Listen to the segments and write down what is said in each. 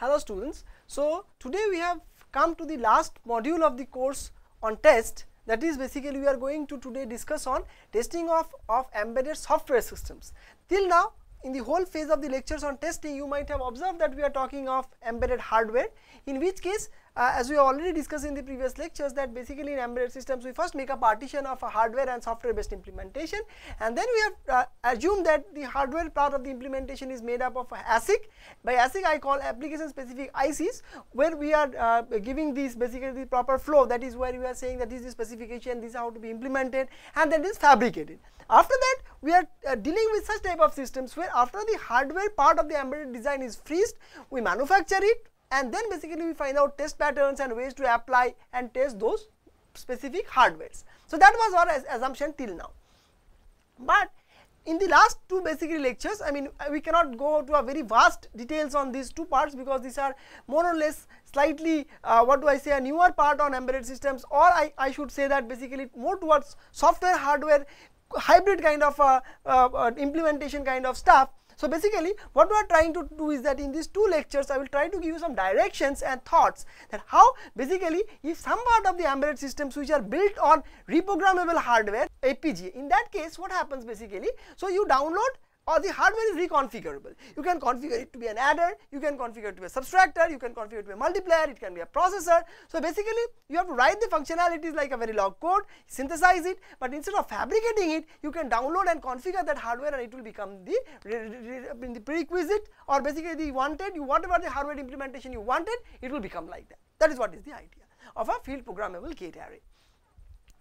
Hello students. So, today we have come to the last module of the course on test that is basically we are going to today discuss on testing of, of embedded software systems. Till now in the whole phase of the lectures on testing you might have observed that we are talking of embedded hardware in which case uh, as we already discussed in the previous lectures that basically in embedded systems we first make a partition of a hardware and software based implementation and then we have uh, assumed that the hardware part of the implementation is made up of ASIC. By ASIC I call application specific ICs where we are uh, giving these basically the proper flow that is where we are saying that this is specification, this is how to be implemented and then is fabricated. After that we are uh, dealing with such type of systems where after the hardware part of the embedded design is freezed, we manufacture it and then basically we find out test patterns and ways to apply and test those specific hardwares. So, that was our assumption till now. But in the last two basically lectures, I mean we cannot go to a very vast details on these two parts because these are more or less slightly uh, what do I say a newer part on embedded systems or I, I should say that basically more towards software hardware hybrid kind of uh, uh, implementation kind of stuff so, basically what we are trying to do is that in these two lectures I will try to give you some directions and thoughts that how basically if some part of the embedded systems which are built on reprogrammable hardware FPGA in that case what happens basically. So, you download or the hardware is reconfigurable. You can configure it to be an adder, you can configure it to be a subtractor, you can configure it to be a multiplier, it can be a processor. So, basically you have to write the functionalities like a Verilog code, synthesize it, but instead of fabricating it, you can download and configure that hardware and it will become the, the prerequisite or basically the wanted, you whatever the hardware implementation you wanted, it will become like that. That is what is the idea of a field programmable gate array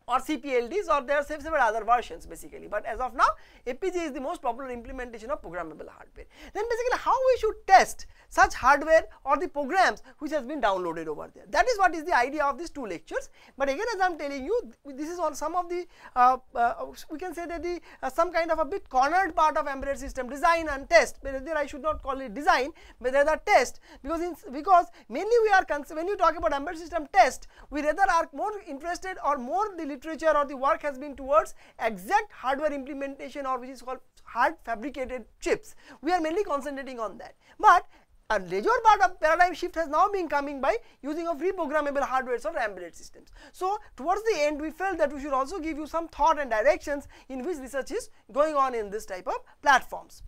or CPLDs or there are several other versions basically. But as of now FPGA is the most popular implementation of programmable hardware. Then basically how we should test such hardware or the programs which has been downloaded over there. That is what is the idea of these two lectures. But again as I am telling you this is all some of the uh, uh, we can say that the uh, some kind of a bit cornered part of embedded system design and test but there I should not call it design but are test because in, because mainly we are when you talk about embedded system test we rather are more interested or more the literature or the work has been towards exact hardware implementation or which is called hard fabricated chips. We are mainly concentrating on that. But a major part of paradigm shift has now been coming by using of reprogrammable hardware or embedded systems. So, towards the end we felt that we should also give you some thought and directions in which research is going on in this type of platforms.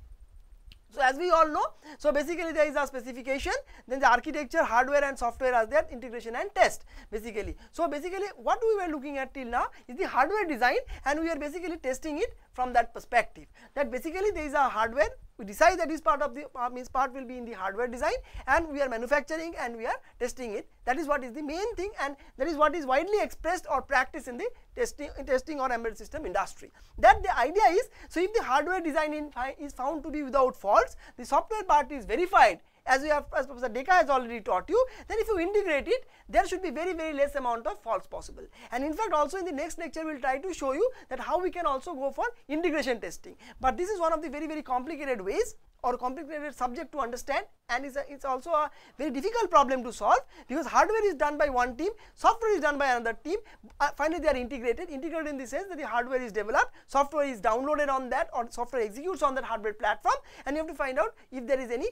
So, as we all know, so basically there is a specification, then the architecture, hardware and software are there, integration and test basically. So, basically what we were looking at till now is the hardware design and we are basically testing it from that perspective that basically there is a hardware we decide that this part of the uh, means part will be in the hardware design and we are manufacturing and we are testing it. That is what is the main thing and that is what is widely expressed or practiced in the testing testing or embedded system industry. That the idea is so if the hardware design in, is found to be without faults the software part is verified as we have as Professor Deka has already taught you then if you integrate it there should be very very less amount of faults possible. And in fact also in the next lecture we will try to show you that how we can also go for integration testing. But this is one of the very very complicated ways or complicated subject to understand and it's, also a very difficult problem to solve because hardware is done by one team, software is done by another team, uh, finally they are integrated, integrated in the sense that the hardware is developed, software is downloaded on that or software executes on that hardware platform and you have to find out if there is any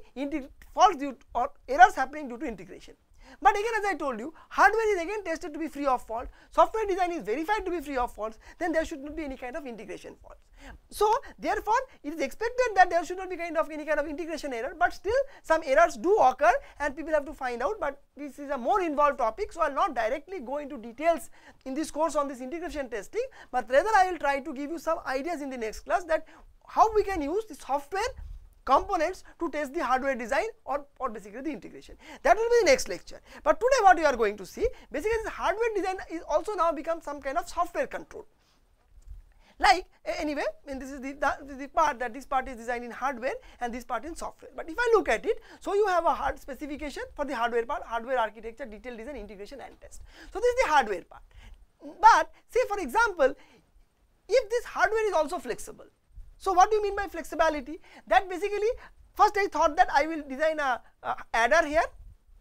faults or errors happening due to integration. But again as I told you hardware is again tested to be free of fault, software design is verified to be free of faults then there should not be any kind of integration faults. So therefore it is expected that there should not be kind of any kind of integration error but still some errors do occur and people have to find out but this is a more involved topic so I will not directly go into details in this course on this integration testing but rather I will try to give you some ideas in the next class that how we can use the software components to test the hardware design or, or basically the integration. That will be the next lecture. But today what we are going to see basically this hardware design is also now become some kind of software control. Like anyway, and this is the, the, the, part that this part is designed in hardware and this part in software. But if I look at it, so you have a hard specification for the hardware part, hardware architecture, detailed design, integration and test. So this is the hardware part. But say for example, if this hardware is also flexible, so, what do you mean by flexibility? That basically first I thought that I will design a, a adder here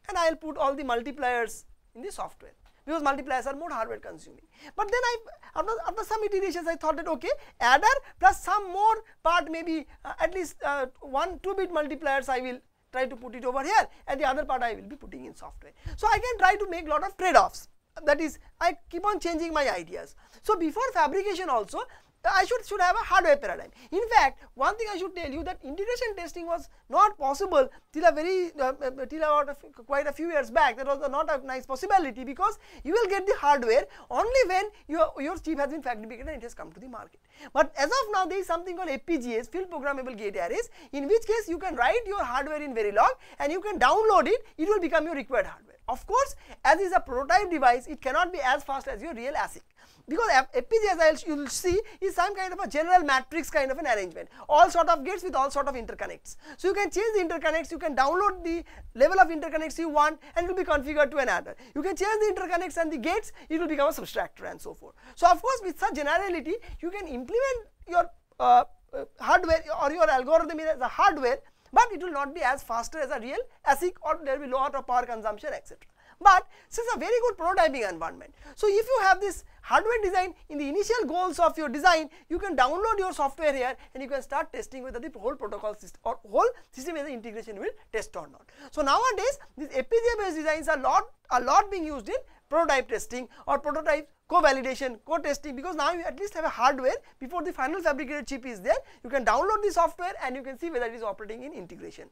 and I will put all the multipliers in the software because multipliers are more hardware consuming. But then I after, after some iterations I thought that okay adder plus some more part maybe uh, at least uh, 1 2 bit multipliers I will try to put it over here and the other part I will be putting in software. So I can try to make lot of trade-offs that is I keep on changing my ideas. So before fabrication also I should, should have a hardware paradigm. In fact, one thing I should tell you that integration testing was not possible till a very uh, uh till about a quite a few years back. That was not a nice possibility because you will get the hardware only when your your chip has been fabricated and it has come to the market. But as of now, there is something called FPGAs, field programmable gate arrays, in which case you can write your hardware in Verilog and you can download it. It will become your required hardware. Of course, as is a prototype device, it cannot be as fast as your real ASIC because FPGA as you will see is some kind of a general matrix kind of an arrangement all sort of gates with all sort of interconnects. So you can change the interconnects you can download the level of interconnects you want and it will be configured to another. You can change the interconnects and the gates it will become a subtractor and so forth. So of course with such generality you can implement your uh, uh, hardware or your algorithm as a hardware but it will not be as faster as a real ASIC or there will be lot of power consumption etc. But this is a very good prototyping environment. So if you have this hardware design in the initial goals of your design, you can download your software here and you can start testing whether the whole protocol system or whole system whether integration will test or not. So nowadays these FPGA based designs are lot a lot being used in prototype testing or prototype co-validation, co-testing because now you at least have a hardware before the final fabricated chip is there. You can download the software and you can see whether it is operating in integration.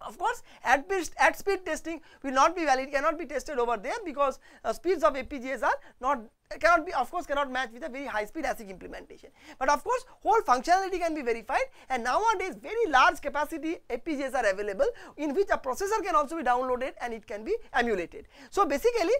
Of course, at, at speed testing will not be valid, cannot be tested over there because uh, speeds of FPGAs are not cannot be of course cannot match with a very high speed ASIC implementation. But of course, whole functionality can be verified and nowadays very large capacity FPGAs are available in which a processor can also be downloaded and it can be emulated. So basically,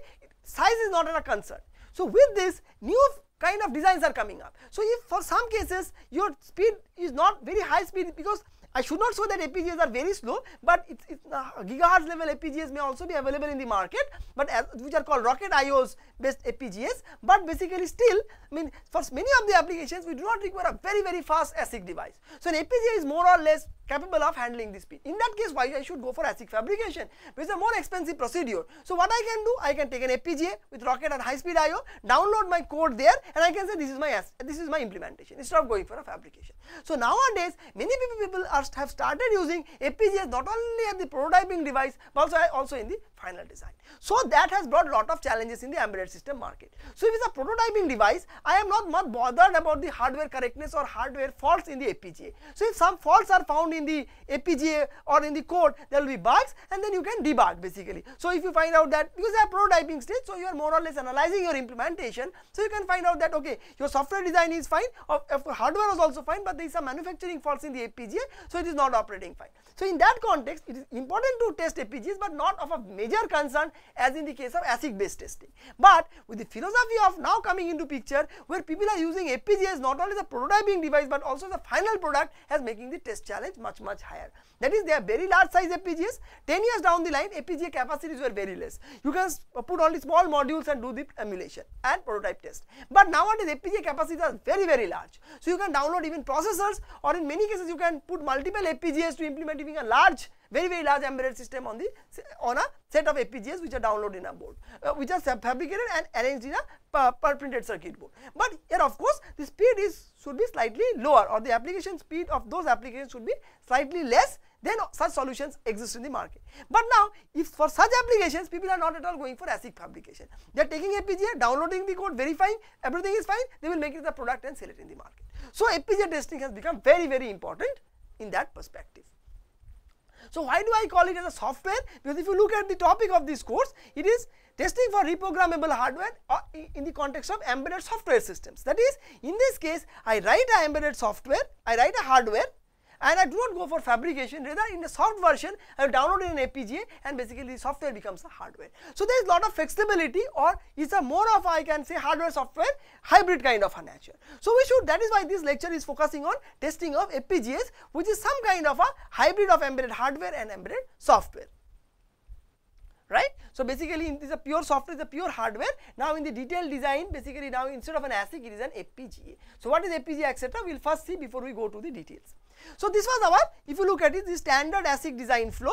size is not a concern. So with this new kind of designs are coming up. So if for some cases your speed is not very high speed because I should not say that FPGAs are very slow, but it's, it's uh, gigahertz level FPGAs may also be available in the market, but as, which are called Rocket IOs based FPGAs. But basically, still, I mean, for many of the applications, we do not require a very very fast ASIC device. So an FPGA is more or less capable of handling this speed. In that case, why I should go for ASIC fabrication? It's a more expensive procedure. So what I can do, I can take an FPGA with Rocket and high speed IO, download my code there, and I can say this is my this is my implementation instead of going for a fabrication. So nowadays, many people are, have started using FPGAs not only at the prototyping device, but also uh, also in the final design. So that has brought lot of challenges in the embedded system market. So if it's a prototyping device, I am not much bothered about the hardware correctness or hardware faults in the FPGA. So if some faults are found in the FPGA or in the code, there will be bugs and then you can debug basically. So if you find out that because they are prototyping stage, so you are more or less analyzing your implementation. So you can find out that okay, your software design is fine, or hardware was also fine, but there is some manufacturing faults in the FPGA, so it is not operating fine. So in that context, it is important to test FPGAs, but not of a major concern as in the case of ASIC based testing. But with the philosophy of now coming into picture, where people are using FPGAs not only the prototyping device, but also the final product as making the test challenge much much higher. That is, they are very large size FPGAs. 10 years down the line, FPGA capacities were very less. You can put only small modules and do the emulation and prototype test. But nowadays, FPGA capacities are very very large. So you can download even processors, or in many cases, you can put multiple FPGAs to implement even a large very very large embedded system on the on a set of FPGAs which are downloaded in a board, uh, which are fabricated and arranged in a per, printed circuit board. But here of course the speed is should be slightly lower or the application speed of those applications should be slightly less then such solutions exist in the market. But now if for such applications people are not at all going for ASIC fabrication. They are taking FPGA, downloading the code, verifying everything is fine, they will make it the product and sell it in the market. So FPGA testing has become very very important in that perspective. So why do I call it as a software? Because if you look at the topic of this course, it is testing for reprogrammable hardware uh, in the context of embedded software systems. That is, in this case, I write a embedded software, I write a hardware and I do not go for fabrication rather in the soft version I have downloaded an FPGA and basically the software becomes a hardware. So there is lot of flexibility or it's a more of I can say hardware software hybrid kind of a nature. So we should that is why this lecture is focusing on testing of FPGAs which is some kind of a hybrid of embedded hardware and embedded software right. So basically it is a pure software, is a pure hardware. Now in the detailed design, basically now instead of an ASIC, it is an FPGA. So what is FPGA etc. We will first see before we go to the details. So this was our, if you look at it, the standard ASIC design flow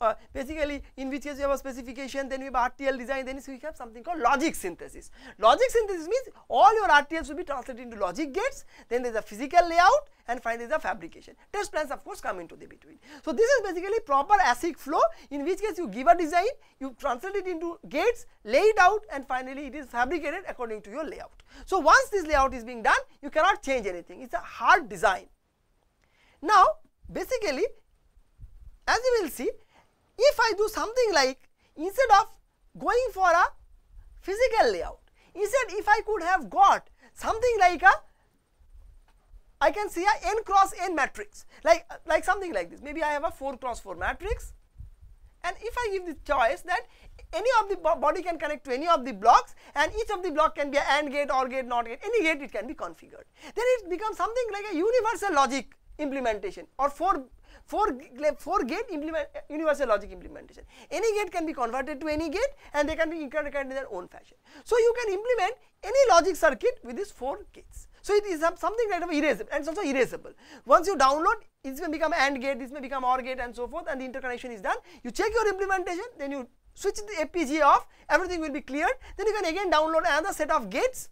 uh, basically in which case you have a specification then we have RTL design then we have something called logic synthesis. Logic synthesis means all your RTLs will be translated into logic gates then there is a physical layout and finally there is a fabrication. Test plans of course come into the between. So, this is basically proper ASIC flow in which case you give a design, you translate it into gates, lay it out and finally it is fabricated according to your layout. So, once this layout is being done you cannot change anything it is a hard design. Now, basically as you will see if I do something like instead of going for a physical layout, instead if I could have got something like a I can see a n cross n matrix like like something like this. Maybe I have a 4 cross 4 matrix. And if I give the choice that any of the body can connect to any of the blocks and each of the block can be a AND gate OR gate NOT gate any gate it can be configured. Then it becomes something like a universal logic implementation or 4 4, 4 gate universal logic implementation. Any gate can be converted to any gate and they can be interconnected in their own fashion. So, you can implement any logic circuit with these 4 gates. So, it is something kind of erasable and it's also erasable. Once you download this may become AND gate, this may become OR gate and so forth and the interconnection is done. You check your implementation then you switch the FPGA off everything will be cleared then you can again download another set of gates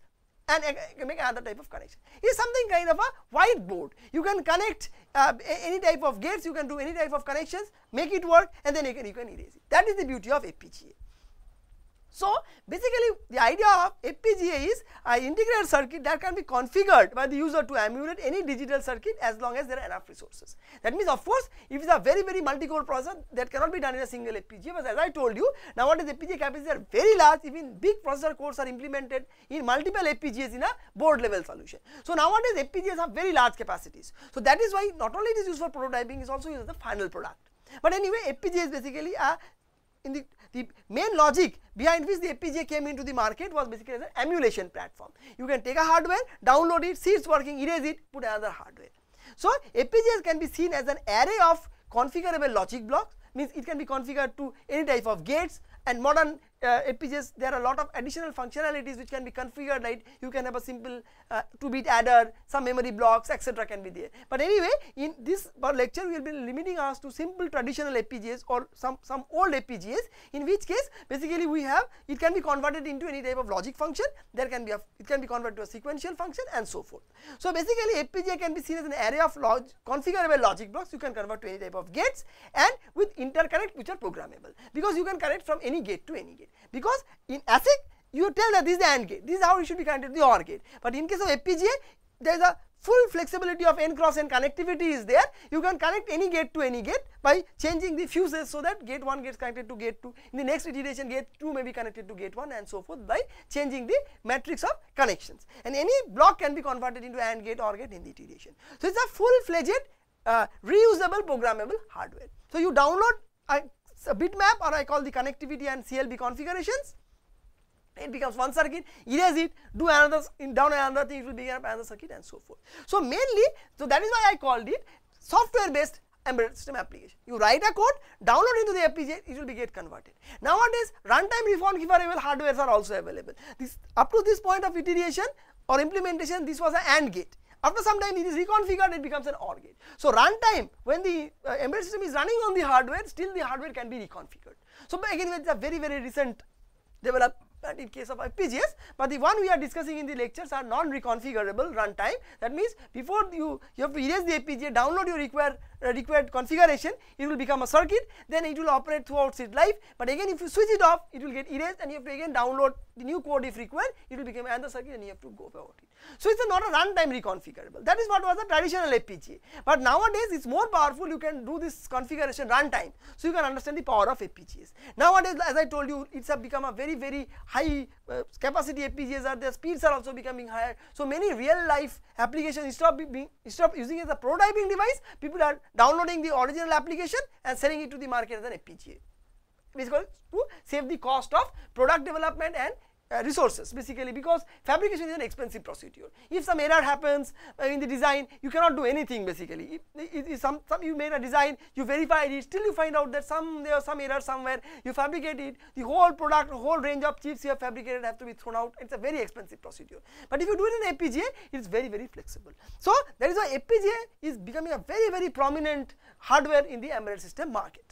and uh, uh, make another type of connection. It is something kind of a whiteboard. You can connect uh, any type of gates, you can do any type of connections, make it work and then you can, you can erase it. That is the beauty of FPGA. So, basically the idea of FPGA is an integrated circuit that can be configured by the user to emulate any digital circuit as long as there are enough resources. That means of course, if it is a very very multi-core processor that cannot be done in a single FPGA but as I told you nowadays FPGA capacities are very large even big processor cores are implemented in multiple FPGAs in a board level solution. So, nowadays FPGAs have very large capacities. So, that is why not only it is used for prototyping it is also used as the final product. But anyway FPGA is basically a in the, the main logic behind which the FPGA came into the market was basically as an emulation platform. You can take a hardware, download it, see it's working, erase it, put another hardware. So, FPGAs can be seen as an array of configurable logic blocks means it can be configured to any type of gates and modern uh, FPGAs there are a lot of additional functionalities which can be configured like you can have a simple uh, 2 bit adder some memory blocks etc can be there. But anyway in this lecture we will be limiting us to simple traditional FPGAs or some some old FPGAs in which case basically we have it can be converted into any type of logic function. There can be a it can be converted to a sequential function and so forth. So basically FPGA can be seen as an array of log configurable logic blocks you can convert to any type of gates and with interconnect which are programmable. Because you can connect from any gate to any gate because in ASIC you tell that this is the AND gate, this is how it should be connected to the OR gate. But in case of FPGA, there is a full flexibility of n cross n connectivity is there. You can connect any gate to any gate by changing the fuses so that gate 1 gets connected to gate 2. In the next iteration, gate 2 may be connected to gate 1 and so forth by changing the matrix of connections. And any block can be converted into AND gate or gate in the iteration. So, it is a full fledged uh, reusable programmable hardware. So, you download a a bitmap or I call the connectivity and CLB configurations. It becomes one circuit, erase it, do another in down another thing, it will become another circuit and so forth. So mainly, so that is why I called it software based embedded system application. You write a code, download into the FPGA, it will be get converted. Nowadays, runtime reconfigurable hardwares are also available. This up to this point of iteration or implementation, this was an AND gate. After some time it is reconfigured it becomes an OR gate. So runtime when the uh, embedded system is running on the hardware still the hardware can be reconfigured. So again it's a very very recent development in case of FPGAs, but the one we are discussing in the lectures are non-reconfigurable runtime. That means before you you have to erase the FPGA, download your required uh, required configuration, it will become a circuit, then it will operate throughout its life. But again, if you switch it off, it will get erased, and you have to again download the new code if required. It will become another circuit, and you have to go about it. So it's a not a runtime reconfigurable. That is what was the traditional FPGA. But nowadays, it's more powerful. You can do this configuration runtime, so you can understand the power of FPGAs. Nowadays, as I told you, it's a become a very very high uh, capacity FPGAs are there. Speeds are also becoming higher. So many real life applications stop being stop using as a prototyping device. People are downloading the original application and selling it to the market as an FPGA basically to save the cost of product development and uh, resources basically because fabrication is an expensive procedure. If some error happens uh, in the design, you cannot do anything basically. If, if some, some you made a design, you verified it, still you find out that some there was some error somewhere, you fabricate it, the whole product, whole range of chips you have fabricated have to be thrown out. It's a very expensive procedure. But if you do it in FPGA, it is very very flexible. So that is why FPGA is becoming a very very prominent hardware in the embedded system market.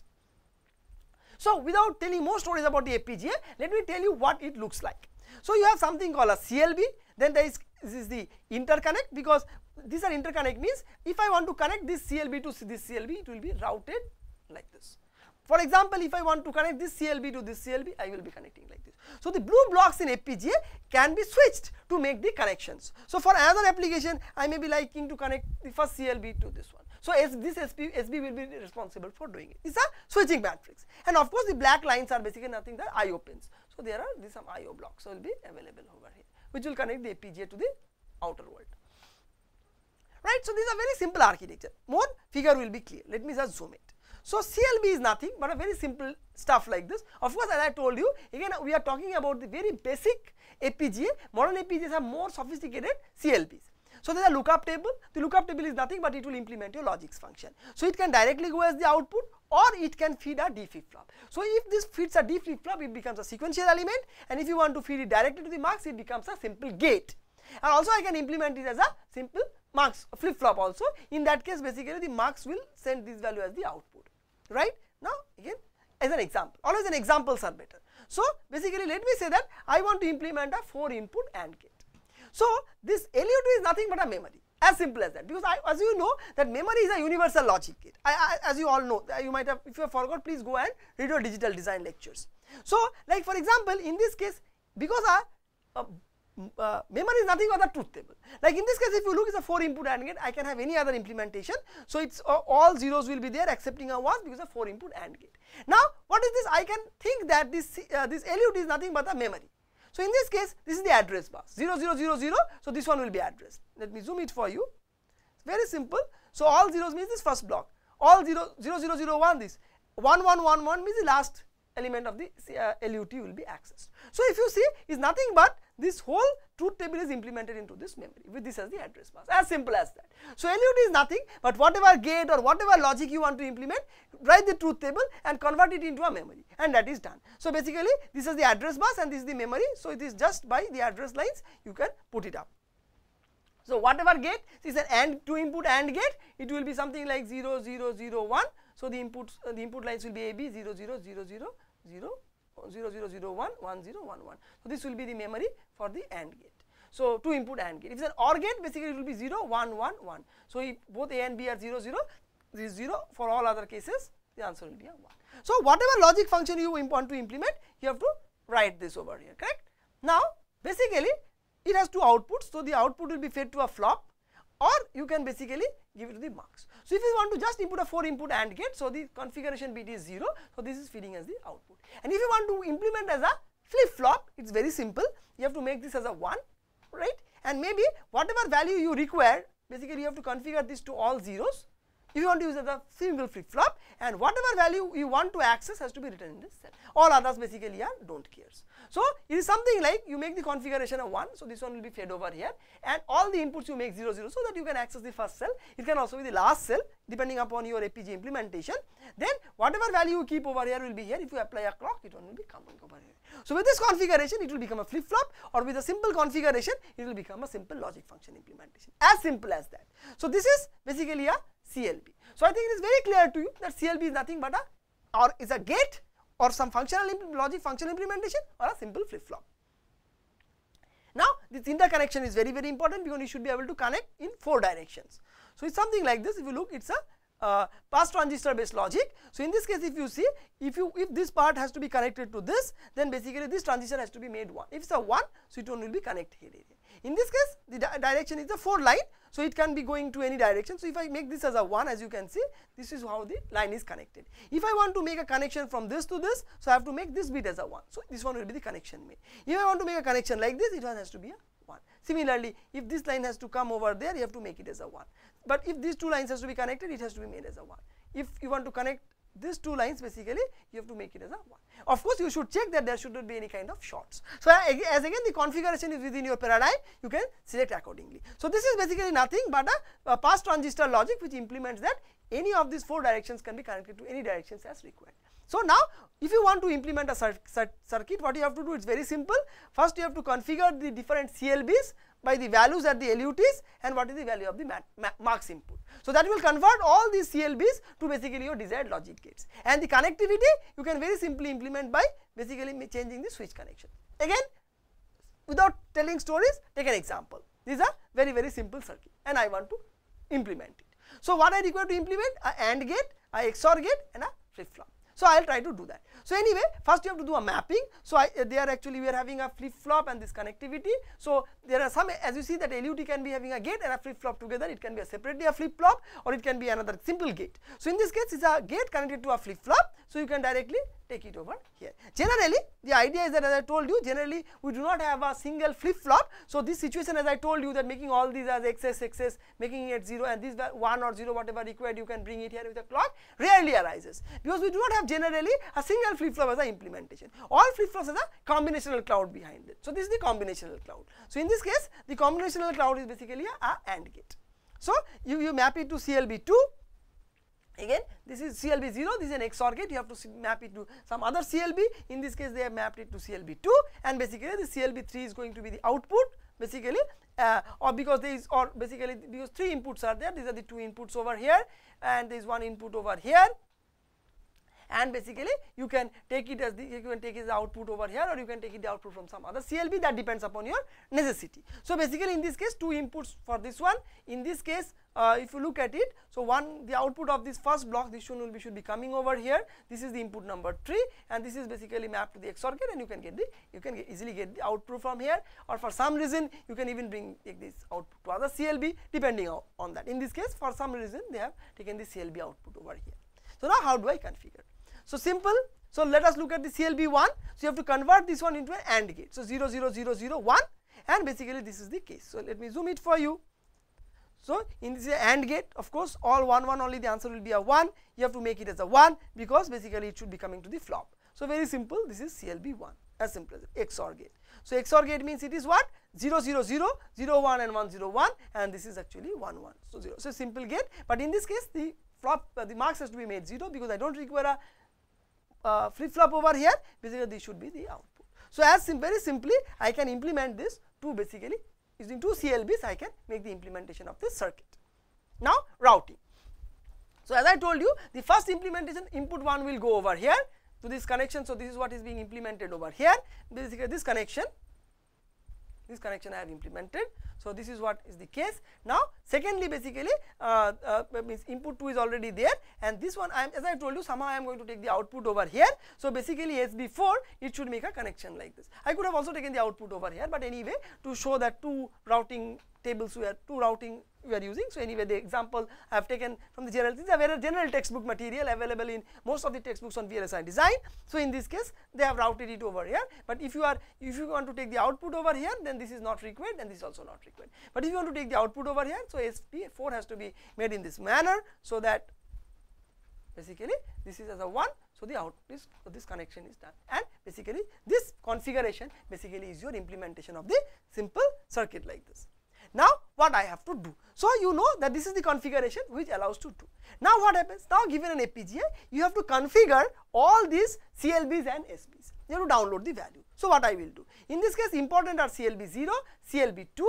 So, without telling more stories about the FPGA, let me tell you what it looks like. So, you have something called a CLB, then there is this is the interconnect because these are interconnect means if I want to connect this CLB to this CLB, it will be routed like this. For example, if I want to connect this CLB to this CLB, I will be connecting like this. So, the blue blocks in FPGA can be switched to make the connections. So, for another application, I may be liking to connect the first CLB to this one. So, this SP, SB will be responsible for doing it. It's a switching matrix. And of course, the black lines are basically nothing but IO pins. So, there are these some IO blocks will be available over here, which will connect the FPGA to the outer world. Right. So, these are very simple architecture. More figure will be clear. Let me just zoom it. So, CLB is nothing but a very simple stuff like this. Of course, as I told you, again we are talking about the very basic FPGA. Modern FPGAs have more sophisticated CLBs. So, there is a lookup table. The lookup table is nothing but it will implement your logics function. So, it can directly go as the output or it can feed a D flip flop. So, if this feeds a D flip flop, it becomes a sequential element and if you want to feed it directly to the mux, it becomes a simple gate. And also I can implement it as a simple mux flip flop also. In that case, basically the mux will send this value as the output right. Now, again as an example, always an examples are better. So, basically let me say that I want to implement a 4 input AND gate. So, this LUT is nothing but a memory as simple as that because I, as you know that memory is a universal logic gate. I, I, as you all know you might have if you have forgot please go and read your digital design lectures. So, like for example, in this case because a, a uh, memory is nothing but a truth table. Like in this case, if you look, it's a 4 input AND gate. I can have any other implementation. So it's uh, all zeros will be there excepting a 1 because a 4 input AND gate. Now, what is this? I can think that this uh, this LUT is nothing but a memory. So in this case, this is the address bus 0000. So this one will be address. Let me zoom it for you. It's very simple. So all zeros means this first block. All 0, 0001 this 1111 means the last element of the uh, LUT will be accessed. So if you see, is nothing but this whole truth table is implemented into this memory with this as the address bus as simple as that. So, LUT is nothing but whatever gate or whatever logic you want to implement write the truth table and convert it into a memory and that is done. So, basically this is the address bus and this is the memory. So, it is just by the address lines you can put it up. So, whatever gate is an AND 2 input AND gate it will be something like 0 0 0 1. So, the input uh, the input lines will be AB 0 0 0 0 0 0 0 0 1 1 0 1 1. So, this will be the memory for the AND gate. So, 2 input AND gate. If it is an OR gate basically it will be 0 1 1 1. So, if both A and B are 0 0 this is 0 for all other cases the answer will be a 1. So, whatever logic function you want to implement you have to write this over here correct. Now, basically it has two outputs. So, the output will be fed to a flop or you can basically give it to the mux. So, if you want to just input a 4 input AND gate, so the configuration bit is 0, so this is feeding as the output. And if you want to implement as a flip flop, it is very simple, you have to make this as a 1, right, and maybe whatever value you require, basically you have to configure this to all zeros, if you want to use as a single flip flop and whatever value you want to access has to be written in this cell, all others basically are do not cares. So, it is something like you make the configuration of 1. So, this one will be fed over here and all the inputs you make 0 0 so that you can access the first cell. It can also be the last cell depending upon your FPGA implementation. Then whatever value you keep over here will be here. If you apply a clock, it will be coming over here. So, with this configuration, it will become a flip flop or with a simple configuration, it will become a simple logic function implementation as simple as that. So, this is basically a CLB. So, I think it is very clear to you that CLB is nothing but a or is a gate or some functional logic functional implementation or a simple flip flop. Now, this interconnection is very very important because you should be able to connect in 4 directions. So, it is something like this if you look it is a uh, pass transistor based logic. So, in this case if you see if you if this part has to be connected to this then basically this transistor has to be made 1. If it is a 1 so it will be connected here. In this case the di direction is a 4 line so, it can be going to any direction. So, if I make this as a 1 as you can see this is how the line is connected. If I want to make a connection from this to this, so I have to make this bit as a 1. So, this one will be the connection made. If I want to make a connection like this, it one has to be a 1. Similarly, if this line has to come over there, you have to make it as a 1. But if these two lines has to be connected, it has to be made as a 1. If you want to connect these two lines basically you have to make it as a 1. Of course, you should check that there should not be any kind of shorts. So, as again the configuration is within your paradigm you can select accordingly. So, this is basically nothing but a, a pass transistor logic which implements that any of these 4 directions can be connected to any directions as required. So, now if you want to implement a cir cir circuit what you have to do is very simple. First you have to configure the different CLBs by the values at the LUTs and what is the value of the Mux input. So, that will convert all these CLBs to basically your desired logic gates and the connectivity you can very simply implement by basically changing the switch connection. Again without telling stories take an example. These are very very simple circuit and I want to implement it. So, what I require to implement a AND gate, a XOR gate and a flip flop. So, I will try to do that. So, anyway first you have to do a mapping. So, I, uh, actually we are having a flip flop and this connectivity. So, there are some as you see that LUT can be having a gate and a flip flop together it can be a separately a flip flop or it can be another simple gate. So, in this case it is a gate connected to a flip flop. So, you can directly take it over here. Generally the idea is that as I told you generally we do not have a single flip flop. So, this situation as I told you that making all these as XS, XS making it 0 and this 1 or 0 whatever required you can bring it here with a clock rarely arises because we do not have generally a single flip flop as an implementation. All flip flops as a combinational cloud behind it. So, this is the combinational cloud. So, in this case the combinational cloud is basically a, a AND gate. So, you, you map it to CLB2 Again this is CLB 0, this is an XOR gate, you have to map it to some other CLB, in this case they have mapped it to CLB 2 and basically the CLB 3 is going to be the output basically uh, or because there is or basically because 3 inputs are there, these are the 2 inputs over here and there is one input over here and basically you can take it as the you can take it as output over here or you can take it the output from some other CLB that depends upon your necessity. So, basically in this case 2 inputs for this one in this case uh, if you look at it. So, one the output of this first block this should will be should be coming over here this is the input number 3 and this is basically mapped to the XOR gate and you can get the you can get easily get the output from here or for some reason you can even bring this output to other CLB depending on, on that in this case for some reason they have taken the CLB output over here. So, now how do I configure? So, simple. So, let us look at the CLB 1. So, you have to convert this one into an AND gate. So, 0 0 0 0 1 and basically this is the case. So, let me zoom it for you. So, in this AND gate of course, all 1 1 only the answer will be a 1 you have to make it as a 1 because basically it should be coming to the flop. So, very simple this is CLB 1 as simple as XOR gate. So, XOR gate means it is what 0 0 0 0 1 and 1 0 1 and this is actually 1 1. So, 0. So, simple gate, but in this case the flop uh, the Mux has to be made 0 because I do not require a uh, flip flop over here basically this should be the output. So, as sim very simply I can implement this two basically using two CLBs I can make the implementation of this circuit. Now, routing. So, as I told you the first implementation input 1 will go over here to this connection. So, this is what is being implemented over here basically this connection this connection I have implemented. So, this is what is the case. Now, secondly basically uh, uh, means input 2 is already there and this one I am as I told you somehow I am going to take the output over here. So, basically SB4 it should make a connection like this. I could have also taken the output over here, but anyway to show that two routing tables were two routing we are using. So, anyway the example I have taken from the general these are very general textbook material available in most of the textbooks on VLSI design. So, in this case they have routed it over here, but if you are if you want to take the output over here then this is not required and this is also not required. But if you want to take the output over here, so SB4 has to be made in this manner, so that basically this is as a 1 so the out this so this connection is done and basically this configuration basically is your implementation of the simple circuit like this now, what I have to do? So, you know that this is the configuration which allows to do. Now, what happens? Now, given an FPGA, you have to configure all these CLBs and SBs. You have to download the value. So, what I will do? In this case, important are CLB 0, CLB 2,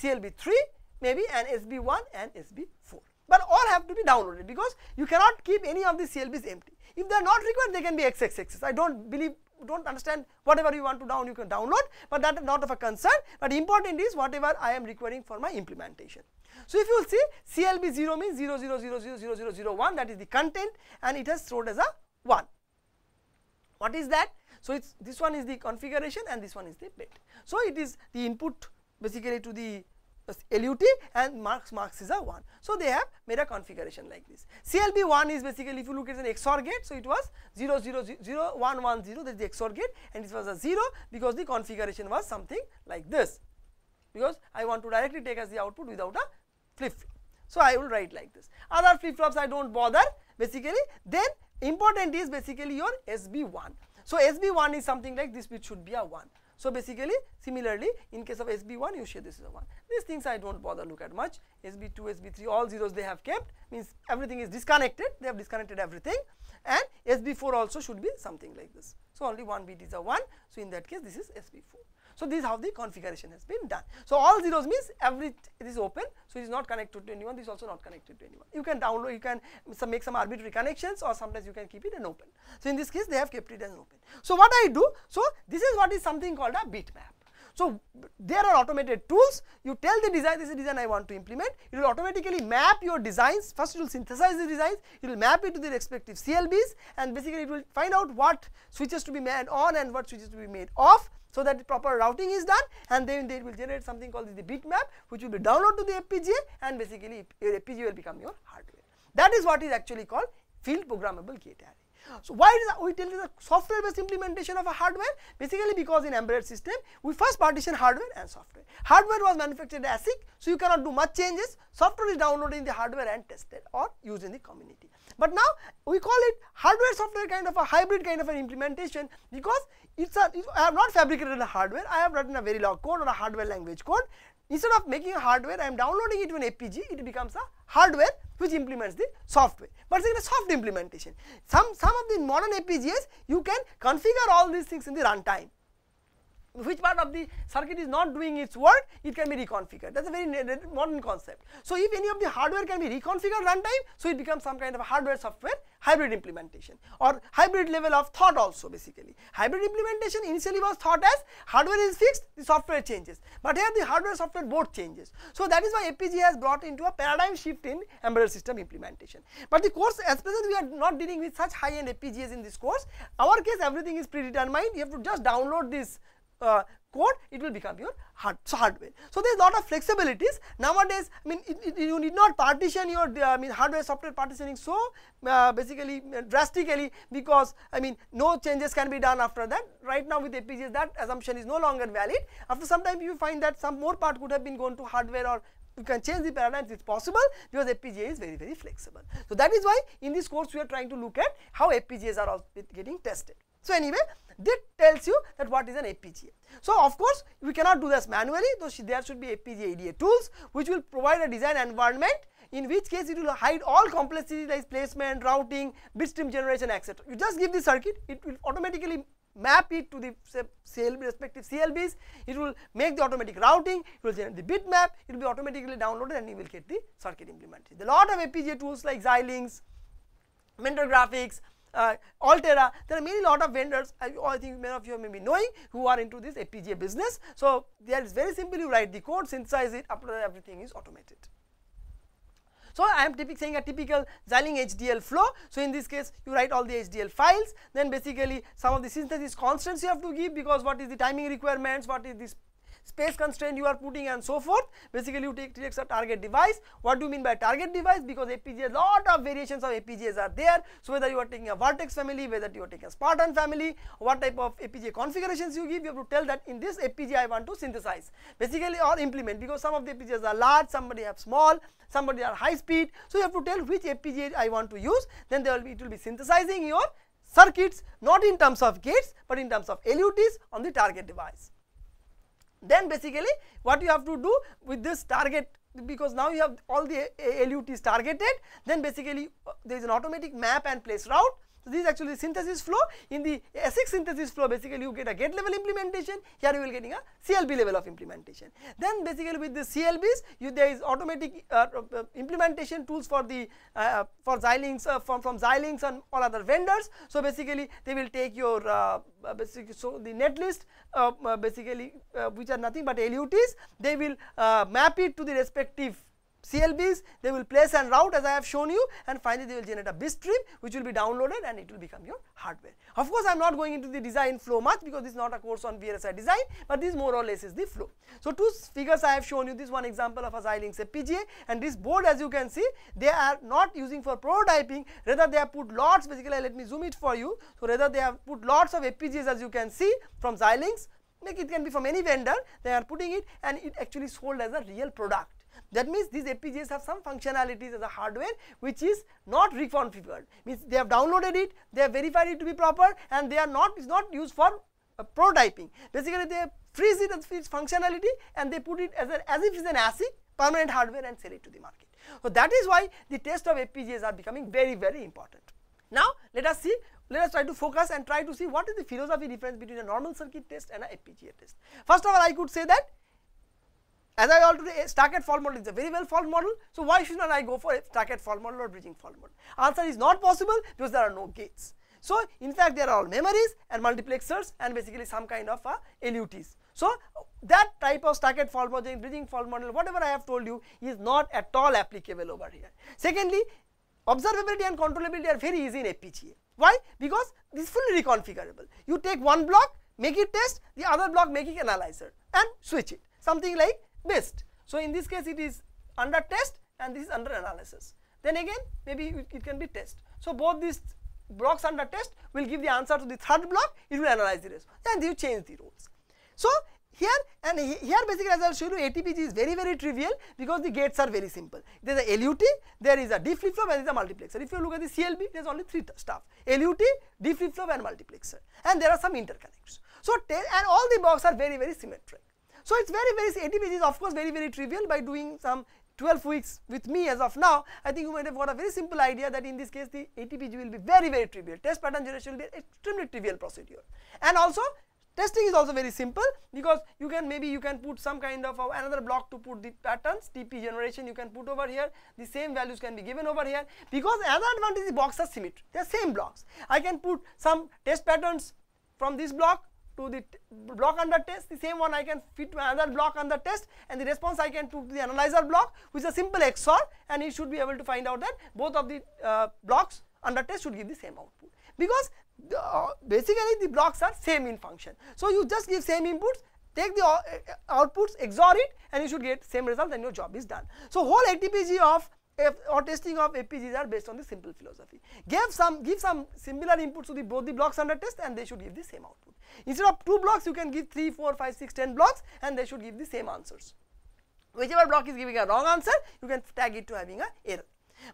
CLB 3, maybe and SB 1 and SB 4. But all have to be downloaded because you cannot keep any of the CLBs empty. If they are not required, they can be XXXs. I do not believe do not understand whatever you want to down you can download, but that is not of a concern, but important is whatever I am requiring for my implementation. So, if you will see CLB 0 means 0 0 0 0 0 0 0 1 that is the content and it has stored as a 1. What is that? So, it's this one is the configuration and this one is the bit. So, it is the input basically to the LUT and Mux Mux is a 1. So, they have made a configuration like this. CLB 1 is basically if you look at an XOR gate. So, it was 0 0 0 1 1 0 that is the XOR gate and this was a 0 because the configuration was something like this because I want to directly take as the output without a flip flop. So, I will write like this. Other flip flops I do not bother basically then important is basically your SB1. So, SB1 is something like this which should be a 1. So, basically similarly in case of SB1 you share this is a 1. These things I do not bother look at much SB2, SB3 all zeros they have kept means everything is disconnected they have disconnected everything and SB4 also should be something like this. So, only one bit is a 1. So, in that case this is SB4. So, this is how the configuration has been done. So, all zeros means every it is open. So, it is not connected to anyone this is also not connected to anyone. You can download you can some make some arbitrary connections or sometimes you can keep it an open. So, in this case they have kept it as open. So, what I do? So, this is what is something called a bitmap. So, there are automated tools you tell the design this is the design I want to implement it will automatically map your designs first it will synthesize the designs it will map it to the respective CLBs and basically it will find out what switches to be made on and what switches to be made off so that proper routing is done and then they will generate something called the bitmap which will be downloaded to the FPGA and basically your FPGA will become your hardware. That is what is actually called field programmable gate array. So, why is we tell the software based implementation of a hardware? Basically because in embedded system we first partition hardware and software. Hardware was manufactured ASIC, so you cannot do much changes. Software is downloaded in the hardware and tested or used in the community. But now we call it hardware software kind of a hybrid kind of an implementation because it's a I have not fabricated a hardware, I have written a Verilog code or a hardware language code. Instead of making a hardware, I am downloading it to an FPG, it becomes a hardware which implements the software, but it is a soft implementation. Some, some of the modern FPGAs you can configure all these things in the runtime which part of the circuit is not doing its work, it can be reconfigured. That is a very modern concept. So, if any of the hardware can be reconfigured runtime, so it becomes some kind of a hardware software hybrid implementation or hybrid level of thought also basically. Hybrid implementation initially was thought as hardware is fixed, the software changes, but here the hardware software both changes. So, that is why FPGA has brought into a paradigm shift in embedded system implementation. But the course as present we are not dealing with such high end FPGAs in this course. Our case everything is predetermined, you have to just download this uh, code it will become your hard, so hardware. So, there is lot of flexibilities nowadays I mean it, it, you need not partition your uh, I mean hardware software partitioning so uh, basically uh, drastically because I mean no changes can be done after that right now with FPGAs that assumption is no longer valid after some time you find that some more part could have been gone to hardware or you can change the paradigms it is possible because FPGA is very very flexible. So, that is why in this course we are trying to look at how FPGAs are getting tested. So, anyway that tells you that what is an FPGA. So, of course, we cannot do this manually though there should be FPGA EDA tools which will provide a design environment in which case it will hide all complexity like placement, routing, bit stream generation etc. You just give the circuit it will automatically map it to the CLB respective CLBs, it will make the automatic routing, it will generate the bitmap, it will be automatically downloaded and you will get the circuit implemented. Are lot of FPGA tools like Xilinx, Mentor Graphics, uh, Altera, there are many lot of vendors, I, I think many of you may be knowing who are into this FPGA business. So, there is very simple you write the code, synthesize it, that everything is automated. So, I am saying a typical Xilinx HDL flow. So, in this case you write all the HDL files then basically some of the synthesis constants you have to give because what is the timing requirements, what is this space constraint you are putting and so forth. Basically, you take takes a target device. What do you mean by target device? Because FPGA, lot of variations of FPGAs are there. So, whether you are taking a Virtex family, whether you are taking a Spartan family, what type of FPGA configurations you give, you have to tell that in this FPGA I want to synthesize basically or implement because some of the FPGAs are large, somebody have small, somebody are high speed. So, you have to tell which FPGA I want to use, then there will be it will be synthesizing your circuits not in terms of gates, but in terms of LUTs on the target device. Then basically what you have to do with this target because now you have all the LUTs targeted then basically uh, there is an automatic map and place route so, this is actually synthesis flow. In the ASIC synthesis flow, basically you get a gate level implementation. Here you will getting a CLB level of implementation. Then basically with the CLBs, you there is automatic uh, uh, implementation tools for the uh, for Xilinx uh, from from Xilinx and all other vendors. So basically they will take your uh, uh, basically so the netlist basically which are nothing but LUTs. They will map it to the respective CLBs they will place and route as I have shown you and finally they will generate a bit stream which will be downloaded and it will become your hardware. Of course, I am not going into the design flow much because this is not a course on VLSI design, but this more or less is the flow. So, two figures I have shown you this one example of a Xilinx FPGA and this board as you can see they are not using for prototyping rather they have put lots basically let me zoom it for you. So, rather they have put lots of FPGAs as you can see from Xilinx like it can be from any vendor they are putting it and it actually sold as a real product that means these FPGAs have some functionalities as a hardware which is not reconfigured. Means they have downloaded it, they have verified it to be proper and they are not is not used for uh, prototyping. Basically, they freeze it as its functionality and they put it as, a, as if it's an ASIC permanent hardware and sell it to the market. So, that is why the test of FPGAs are becoming very, very important. Now, let us see, let us try to focus and try to see what is the philosophy difference between a normal circuit test and a FPGA test. First of all, I could say that as I already stuck-at fault model is a very well fault model. So, why should not I go for a stuck-at fault model or bridging fault model? Answer is not possible because there are no gates. So, in fact, there are memories and multiplexers and basically some kind of uh, LUTs. So, that type of stuck-at fault model, bridging fault model, whatever I have told you is not at all applicable over here. Secondly, observability and controllability are very easy in FPGA. Why? Because this is fully reconfigurable. You take one block, make it test, the other block make it analyzer and switch it. Something like BIST. So, in this case it is under test and this is under analysis. Then again maybe it can be test. So, both these blocks under test will give the answer to the third block, it will analyze the rest and you change the roles. So, here and here basically as I will show you ATPG is very very trivial because the gates are very simple. There is a LUT, there is a D flip flop and there is a multiplexer. If you look at the CLB there is only three stuff LUT, D flip flop and multiplexer and there are some interconnects. So, and all the blocks are very very symmetric. So, it is very very ATPG is of course very very trivial by doing some 12 weeks with me as of now, I think you might have got a very simple idea that in this case the ATPG will be very very trivial, test pattern generation will be extremely trivial procedure. And also testing is also very simple because you can maybe you can put some kind of another block to put the patterns TP generation you can put over here. The same values can be given over here because another advantage the blocks are symmetric they are same blocks. I can put some test patterns from this block to the block under test the same one I can fit another block under test and the response I can put to the analyzer block which is a simple XOR and it should be able to find out that both of the uh, blocks under test should give the same output because the, uh, basically the blocks are same in function. So, you just give same inputs take the uh outputs XOR it and you should get same result and your job is done. So, whole ATPG of Or testing of FPGAs are based on the simple philosophy. Give some give some similar inputs to the both the blocks under test and they should give the same output. Instead of 2 blocks you can give 3, 4, 5, 6, 10 blocks and they should give the same answers. Whichever block is giving a wrong answer you can tag it to having a error.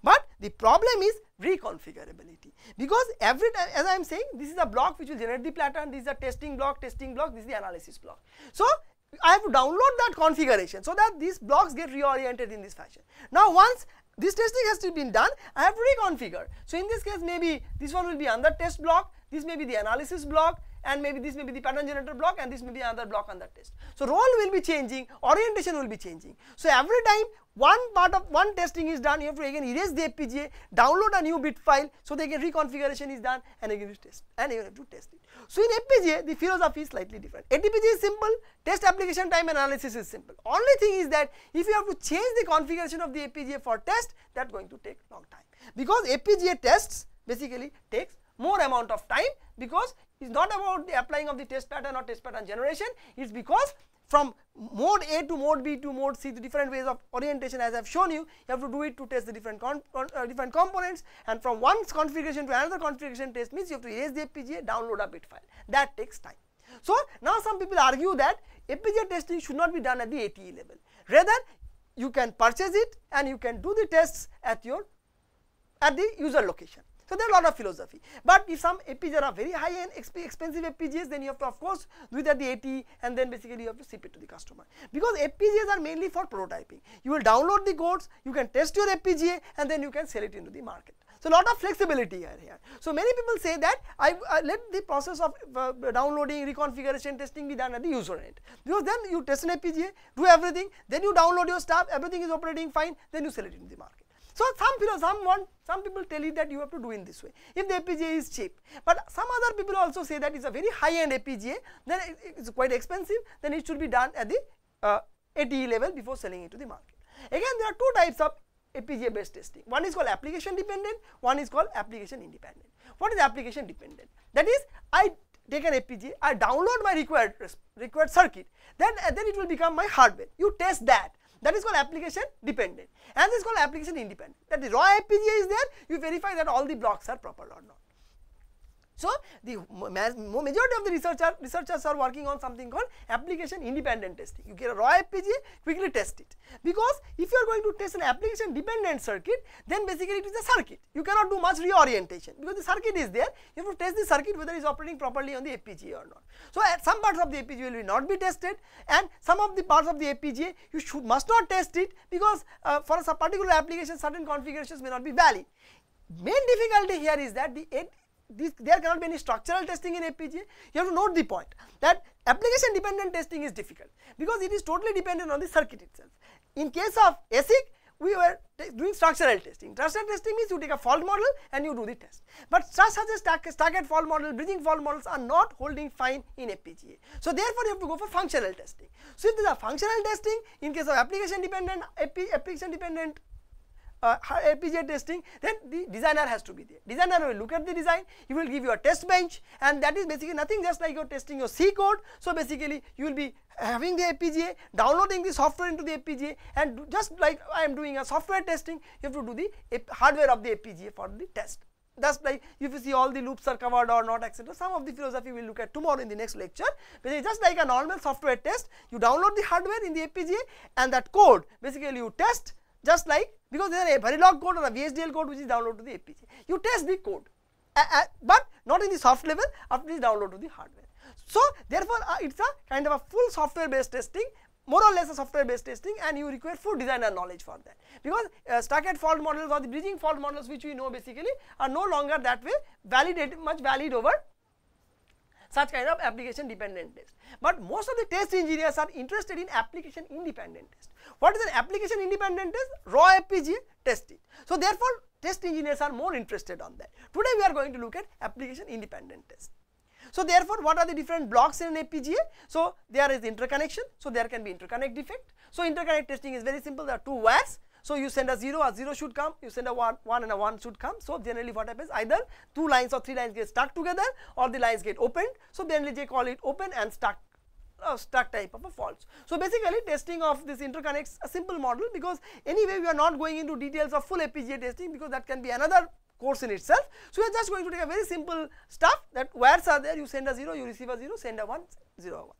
But the problem is reconfigurability because every time as I am saying this is a block which will generate the pattern, this is a testing block, testing block, this is the analysis block. So, I have to download that configuration so that these blocks get reoriented in this fashion. Now, once this testing has to be done, I have to reconfigure. So, in this case maybe this one will be under test block, this may be the analysis block and maybe this may be the pattern generator block and this may be another block under test. So, role will be changing, orientation will be changing. So, every time one part of one testing is done, you have to again erase the FPGA, download a new bit file, so the again reconfiguration is done and again test and you have to test it. So, in FPGA the philosophy is slightly different. ATPG is simple, test application time analysis is simple. Only thing is that if you have to change the configuration of the FPGA for test, that going to take long time because FPGA tests basically takes more amount of time because it is not about the applying of the test pattern or test pattern generation, it is because from mode A to mode B to mode C the different ways of orientation as I have shown you, you have to do it to test the different uh, different components and from one configuration to another configuration test means you have to erase the FPGA, download a bit file that takes time. So, now some people argue that FPGA testing should not be done at the ATE level, rather you can purchase it and you can do the tests at your at the user location. So, there are a lot of philosophy, but if some FPGAs are very high end exp expensive FPGAs then you have to of course do it at the AT and then basically you have to ship it to the customer because FPGAs are mainly for prototyping. You will download the codes, you can test your FPGA and then you can sell it into the market. So, lot of flexibility here. here. So, many people say that I, I let the process of uh, downloading, reconfiguration, testing be done at the user end because then you test an FPGA, do everything, then you download your stuff, everything is operating fine, then you sell it into the market. So, some people, some want, some people tell you that you have to do in this way if the FPGA is cheap, but some other people also say that it's a very high end FPGA then it is quite expensive then it should be done at the uh, ATE level before selling it to the market. Again there are two types of FPGA based testing one is called application dependent one is called application independent. What is application dependent? That is I take an FPGA, I download my required required circuit then uh, then it will become my hardware you test that that is called application dependent and this is called application independent that the raw FPGA is there you verify that all the blocks are proper or not. So, the majority of the researcher, researchers are working on something called application independent testing. You get a raw FPGA, quickly test it. Because if you are going to test an application dependent circuit, then basically it is a circuit. You cannot do much reorientation because the circuit is there. You have to test the circuit whether it is operating properly on the FPGA or not. So, some parts of the FPGA will not be tested and some of the parts of the FPGA you should must not test it because uh, for a particular application certain configurations may not be valid. Main difficulty here is that the there cannot be any structural testing in FPGA. You have to note the point that application dependent testing is difficult because it is totally dependent on the circuit itself. In case of ASIC, we were doing structural testing. Structural testing means you take a fault model and you do the test. But such, as stack, stuck-at fault model, bridging fault models are not holding fine in FPGA. So therefore, you have to go for functional testing. So if there is a functional testing, in case of application dependent, application dependent uh, FPGA testing, then the designer has to be there. Designer will look at the design, he will give you a test bench and that is basically nothing just like you are testing your C code. So, basically you will be having the FPGA, downloading the software into the FPGA and just like I am doing a software testing, you have to do the hardware of the FPGA for the test. That's like if you see all the loops are covered or not etc. Some of the philosophy we will look at tomorrow in the next lecture. It's just like a normal software test, you download the hardware in the FPGA and that code basically you test just like because there is a Verilog code or a VHDL code which is downloaded to the FPGA. You test the code, uh, uh, but not in the soft level after it download to the hardware. So, therefore, uh, it is a kind of a full software based testing more or less a software based testing and you require full designer knowledge for that because uh, stuck-at fault models or the bridging fault models which we know basically are no longer that way validated much valid over such kind of application dependent test. But most of the test engineers are interested in application independent test. What is an application independent test? Raw FPGA, test it. So, therefore, test engineers are more interested on that. Today, we are going to look at application independent test. So, therefore, what are the different blocks in an FPGA? So, there is interconnection. So, there can be interconnect defect. So, interconnect testing is very simple. There are two wires. So, you send a 0, a 0 should come, you send a 1, 1 and a 1 should come. So, generally what happens either two lines or three lines get stuck together or the lines get opened. So, generally they call it open and stuck uh, stuck type of a faults. So, basically testing of this interconnects a simple model because anyway we are not going into details of full FPGA testing because that can be another course in itself. So, we are just going to take a very simple stuff that wires are there you send a 0 you receive a 0 send a 1 0 1.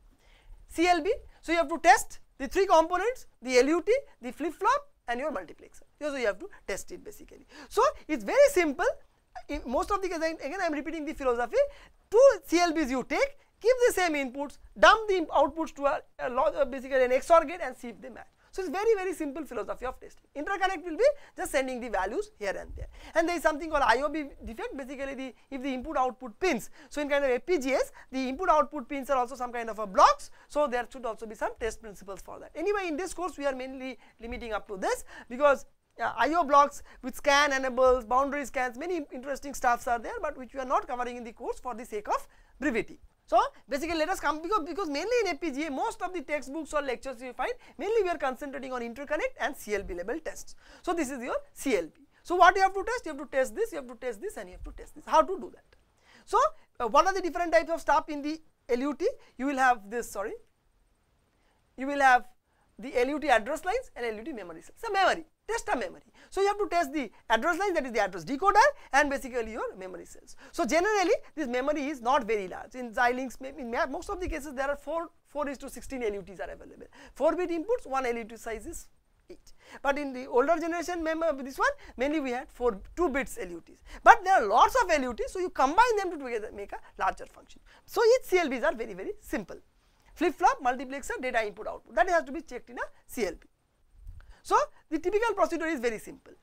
CLB. So, you have to test the three components the LUT, the flip flop and your multiplexer. So, you have to test it basically. So, it is very simple in most of the cases again I am repeating the philosophy two CLBs you take give the same inputs, dump the outputs to a, a uh, basically an XOR gate and see if they match. So, it is very very simple philosophy of testing. Interconnect will be just sending the values here and there and there is something called IOB defect basically the if the input output pins. So, in kind of FPGAs the input output pins are also some kind of a blocks. So, there should also be some test principles for that. Anyway, in this course we are mainly limiting up to this because uh, IO blocks with scan enables, boundary scans, many interesting stuffs are there, but which we are not covering in the course for the sake of brevity. So, basically let us come because, because mainly in FPGA most of the textbooks or lectures you find mainly we are concentrating on interconnect and CLB level tests. So, this is your CLB. So, what you have to test? You have to test this, you have to test this and you have to test this. How to do that? So, uh, what are the different types of stuff in the LUT? You will have this sorry, you will have the LUT address lines and LUT memory cells. So, memory test a memory. So, you have to test the address line that is the address decoder and basically your memory cells. So, generally this memory is not very large in Xilinx in most of the cases there are 4 4 is to 16 LUTs are available. 4 bit inputs 1 LUT size is 8. But in the older generation memory this one mainly we had 4 2 bits LUTs. But there are lots of LUTs so you combine them to make a larger function. So, each CLBs are very very simple. Flip flop multiplexer data input output that has to be checked in a CLB. So, the typical procedure is very simple.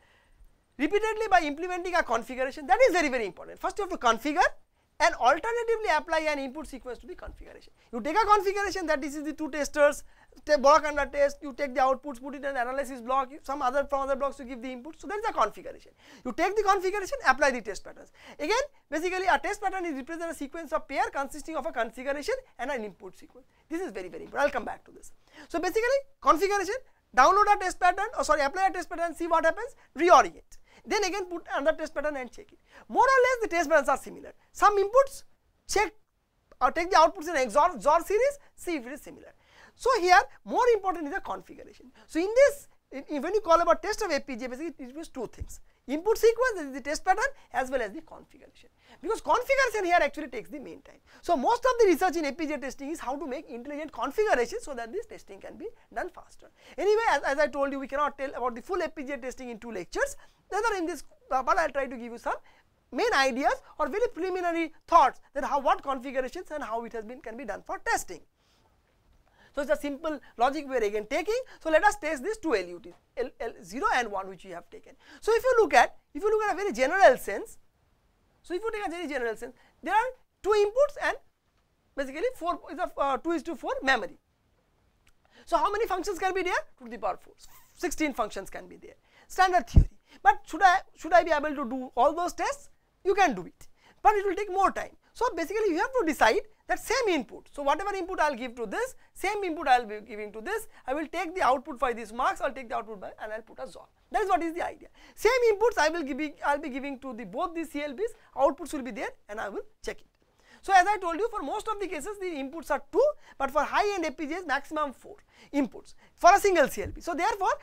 Repeatedly by implementing a configuration that is very very important. First you have to configure and alternatively apply an input sequence to the configuration. You take a configuration that this is the two testers, block under test, you take the outputs, put it in an analysis block, some other from other blocks to give the input. So, that is a configuration. You take the configuration, apply the test patterns. Again, basically a test pattern is represent a sequence of pair consisting of a configuration and an input sequence. This is very, very important. I will come back to this. So, basically configuration, download a test pattern or sorry apply a test pattern see what happens reorient then again put another test pattern and check it. More or less the test patterns are similar. Some inputs check or take the outputs in XOR, XOR series see if it is similar. So here more important is the configuration. So in this when you call about test of FPGA basically it means two things input sequence, the test pattern as well as the configuration. Because configuration here actually takes the main time. So, most of the research in FPGA testing is how to make intelligent configuration so that this testing can be done faster. Anyway, as, as I told you, we cannot tell about the full FPGA testing in two lectures. Rather in this uh, but I will try to give you some main ideas or very preliminary thoughts that how what configurations and how it has been can be done for testing. So, it is a simple logic we are again taking. So, let us test these two LUTs L, L 0 and 1 which we have taken. So, if you look at if you look at a very general sense, so if you take a very general sense there are two inputs and basically 4 is a uh, 2 is to 4 memory. So, how many functions can be there? 2 to the power 4, 16 functions can be there, standard theory. But should I should I be able to do all those tests? You can do it, but it will take more time. So, basically you have to decide that same input. So, whatever input I will give to this, same input I will be giving to this, I will take the output by these marks, I will take the output by and I will put a XOR. That is what is the idea. Same inputs I will give, I will be giving to the both these CLBs, outputs will be there and I will check it. So, as I told you for most of the cases the inputs are 2, but for high end FPGAs maximum 4 inputs for a single CLB. So, therefore,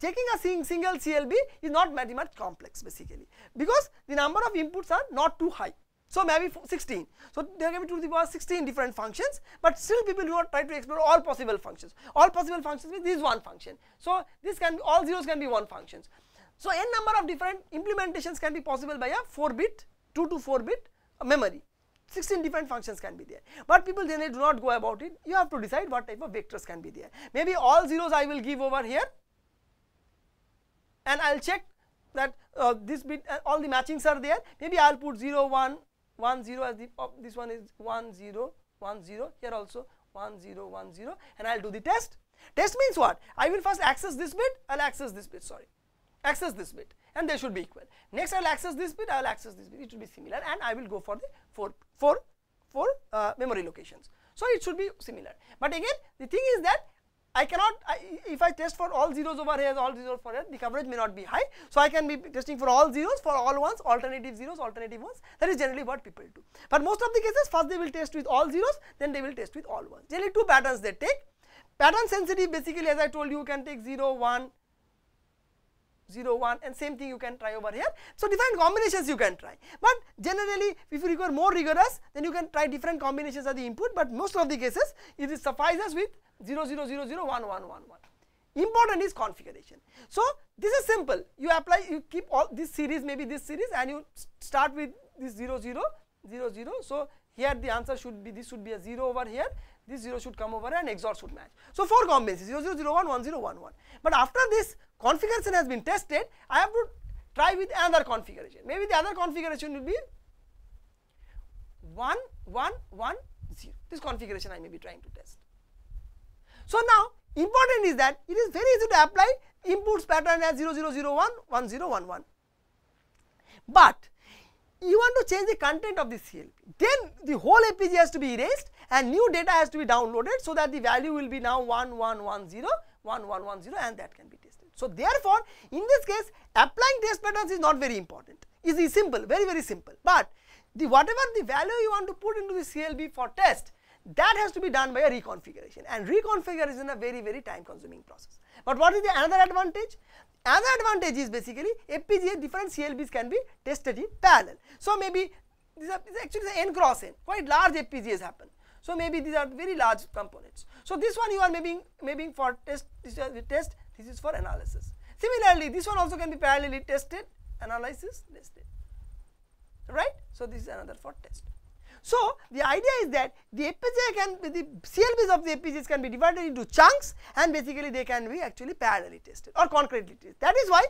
checking a sing single CLB is not very much complex basically because the number of inputs are not too high. So, maybe 16. So, there can be 2 to the power 16 different functions, but still people do not try to explore all possible functions. All possible functions means this is one function. So, this can be all zeros can be one functions. So, n number of different implementations can be possible by a 4 bit, 2 to 4 bit memory. 16 different functions can be there, but people generally do not go about it. You have to decide what type of vectors can be there. Maybe all zeros I will give over here and I will check that uh, this bit uh, all the matchings are there. Maybe I will put 0, 1, 1 0 as the uh, this one is 1 0 1 0 here also 1 0 1 0 and I will do the test. Test means what? I will first access this bit, I will access this bit sorry, access this bit and they should be equal. Next I will access this bit, I will access this bit, it should be similar and I will go for the 4, 4, 4 uh, memory locations. So, it should be similar. But again the thing is that I cannot, I, if I test for all zeros over here, all zeros for here, the coverage may not be high. So, I can be testing for all zeros, for all ones, alternative zeros, alternative ones. That is generally what people do. But most of the cases, first they will test with all zeros, then they will test with all ones. Generally, two patterns they take. Pattern sensitive, basically, as I told you, you can take 0, 1, 0 1 and same thing you can try over here. So, different combinations you can try, but generally if you require more rigorous then you can try different combinations of the input, but most of the cases it suffices with 0 0 0 0 1 1 1 1. Important is configuration. So, this is simple you apply you keep all this series maybe this series and you start with this 0 0 0 0. So, here the answer should be this should be a 0 over here this 0 should come over and XOR should match. So, 4 combinations 0 0 0 1 1 0 1 1, but after this configuration has been tested, I have to try with another configuration. Maybe the other configuration will be 1, 1, 1, 0. This configuration I may be trying to test. So, now important is that it is very easy to apply inputs pattern as 0, 0, 0, 1, 1, 0, 1, 1. But you want to change the content of the CLB, then the whole FPGA has to be erased and new data has to be downloaded so that the value will be now 1, 1, 1, 0, 1, 1, 1, 0 and that can be tested. so, therefore, in this case applying test patterns is not very important, it is simple, very very simple, but the whatever the value you want to put into the CLB for test that has to be done by a reconfiguration and reconfiguration is in a very very time consuming process. But what is the another advantage? Another advantage is basically FPGA different CLBs can be tested in parallel. So, maybe these are actually the n cross n quite large FPGAs happen. So, maybe these are very large components. So, this one you are maybe maybe for test this is test this is for analysis. Similarly, this one also can be parallelly tested, analysis, tested, right. So, this is another for test. So, the idea is that the FPGA can the CLBs of the FPGAs can be divided into chunks and basically they can be actually parallelly tested or concurrently tested. That is why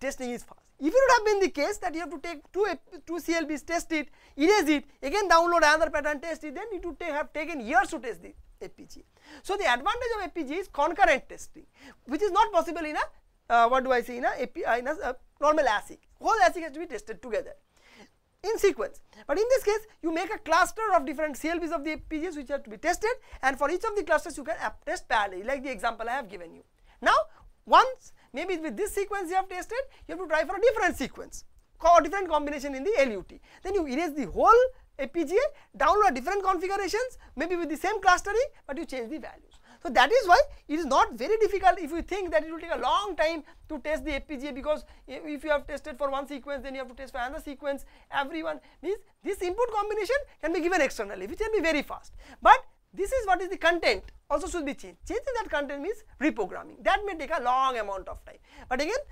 testing is fast. If it would have been the case that you have to take two, two CLBs, test it, erase it, again download another pattern, test it, then it would have taken years to test the FPGA. So, the advantage of FPGA is concurrent testing, which is not possible in a uh, what do I say in a, uh, in a uh, normal ASIC. Whole ASIC has to be tested together in sequence. But in this case, you make a cluster of different CLBs of the FPGAs which have to be tested, and for each of the clusters you can test parallelly, like the example I have given you. Now, once maybe with this sequence you have tested, you have to try for a different sequence or different combination in the LUT. Then you erase the whole FPGA, download different configurations, maybe with the same clustering, but you change the values. So that is why it is not very difficult if you think that it will take a long time to test the FPGA because if you have tested for one sequence then you have to test for another sequence everyone means this input combination can be given externally which can be very fast. But this is what is the content also should be changed. Changing that content means reprogramming that may take a long amount of time. But again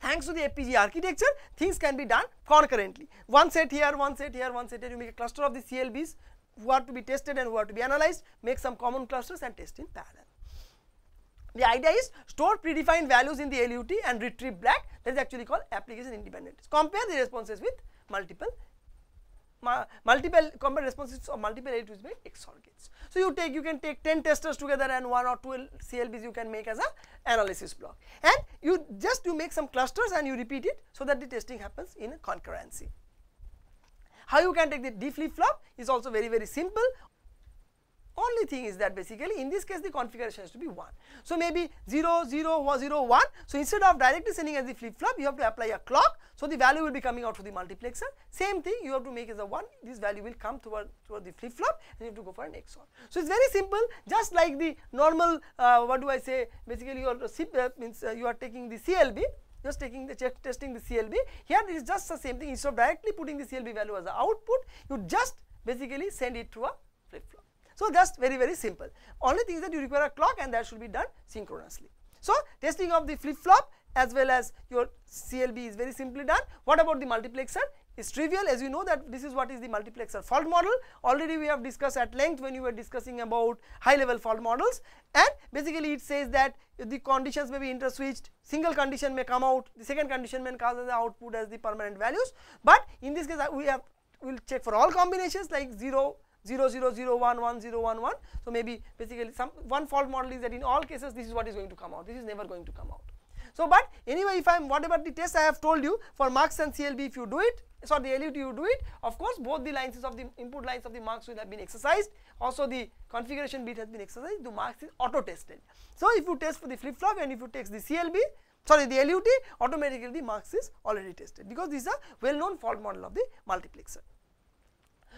thanks to the FPGA architecture things can be done concurrently. One set here, one set here, one set here you make a cluster of the CLBs who are to be tested and who are to be analyzed, make some common clusters and test in parallel. The idea is store predefined values in the LUT and retrieve back that is actually called application independent. Compare the responses with multiple multiple compare responses of multiple LUTs by XOR gates. So, you take you can take 10 testers together and one or two CLBs you can make as a analysis block and you just you make some clusters and you repeat it so that the testing happens in a concurrency. How you can take the D flip flop is also very very simple. Only thing is that basically in this case the configuration has to be 1. So, maybe 0, 0, 0, 1. So, instead of directly sending as the flip flop you have to apply a clock. So, the value will be coming out to the multiplexer. Same thing you have to make as a 1 this value will come toward, toward the flip flop and you have to go for an XOR. So, it is very simple just like the normal uh, what do I say basically you are uh, means uh, you are taking the CLB just taking the check testing the CLB. Here it is just the same thing instead of directly putting the CLB value as the output, you just basically send it to a flip flop. So just very very simple. Only thing is that you require a clock and that should be done synchronously. So testing of the flip flop as well as your CLB is very simply done. What about the multiplexer? Is trivial as you know that this is what is the multiplexer fault model. Already we have discussed at length when we were discussing about high level fault models and basically it says that the conditions may be interswitched, single condition may come out, the second condition may cause the output as the permanent values. But in this case uh, we have will check for all combinations like 0, 0, 0, 0, 1, 1, 0, 1, 1. So, maybe basically some one fault model is that in all cases this is what is going to come out, this is never going to come out. So, but anyway if I am whatever the test I have told you for mux and CLB if you do it so the LUT you do it of course both the lines of the input lines of the mux will have been exercised also the configuration bit has been exercised the mux is auto tested. So if you test for the flip flop and if you test the CLB sorry the LUT automatically the mux is already tested because this is a well known fault model of the multiplexer.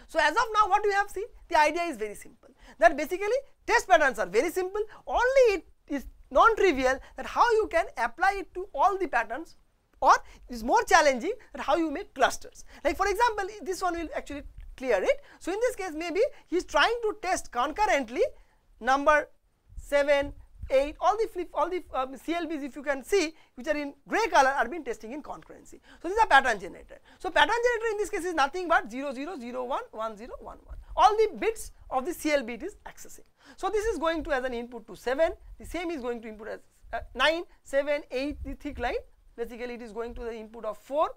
So as of now what we have seen the idea is very simple that basically test patterns are very simple only it is non-trivial that how you can apply it to all the patterns or is more challenging that how you make clusters. Like for example, this one will actually clear it. So, in this case maybe he is trying to test concurrently number 7, 8 all the flip all the um, CLBs if you can see which are in grey color are being testing in concurrency. So, this is a pattern generator. So, pattern generator in this case is nothing but 0 0 0 1 1 0 1 1 all the bits of the CLB it is accessing. So, this is going to as an input to 7, the same is going to input as uh, 9, 7, 8 the thick line basically it is going to the input of 4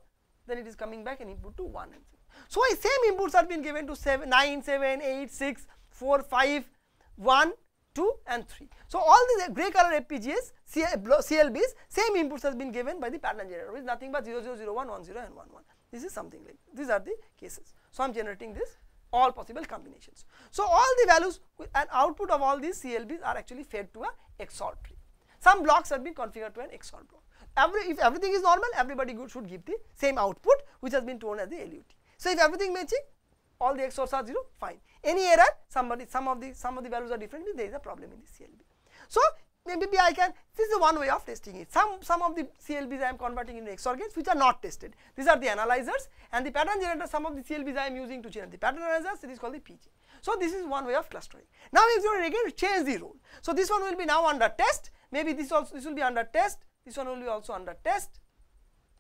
then it is coming back and input to 1 and 0. So, same inputs are being given to 7, 9, 7, 8, 6, 4, 5, 1, 2 and 3. So, all these grey color FPGAs, CLBs, same inputs has been given by the pattern generator which is nothing but 0, 0, 0, 1, 1, 0 and 1, 1. This is something like these are the cases. So, I am generating this all possible combinations. So, all the values and output of all these CLBs are actually fed to a XOR tree. Some blocks have been configured to an XOR block. Every, if everything is normal, everybody should give the same output which has been told as the LUT. So, if everything matching, all the XORs are 0, fine. Any error, somebody, some of the some of the values are different, there is a problem in the CLB. So, maybe I can, this is one way of testing it. Some, some of the CLBs I am converting into XOR gates which are not tested. These are the analyzers and the pattern generator, some of the CLBs I am using to generate the pattern analyzers, it is called the PG. So, this is one way of clustering. Now, if you again change the rule. So, this one will be now under test, maybe this also, this will be under test, this one will be also under test,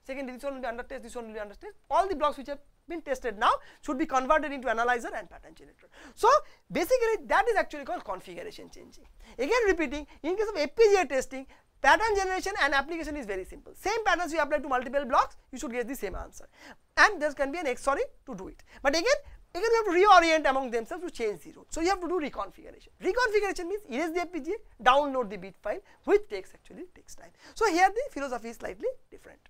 second this one will be under test, this one will be under test. All the blocks which have been tested now should be converted into analyzer and pattern generator. So, basically that is actually called configuration changing. Again repeating in case of FPGA testing pattern generation and application is very simple. Same patterns you apply to multiple blocks you should get the same answer and there can be an XORing to do it. But again again you have to reorient among themselves to change the 0. So, you have to do reconfiguration. Reconfiguration means erase the FPGA, download the bit file which takes actually takes time. So, here the philosophy is slightly different.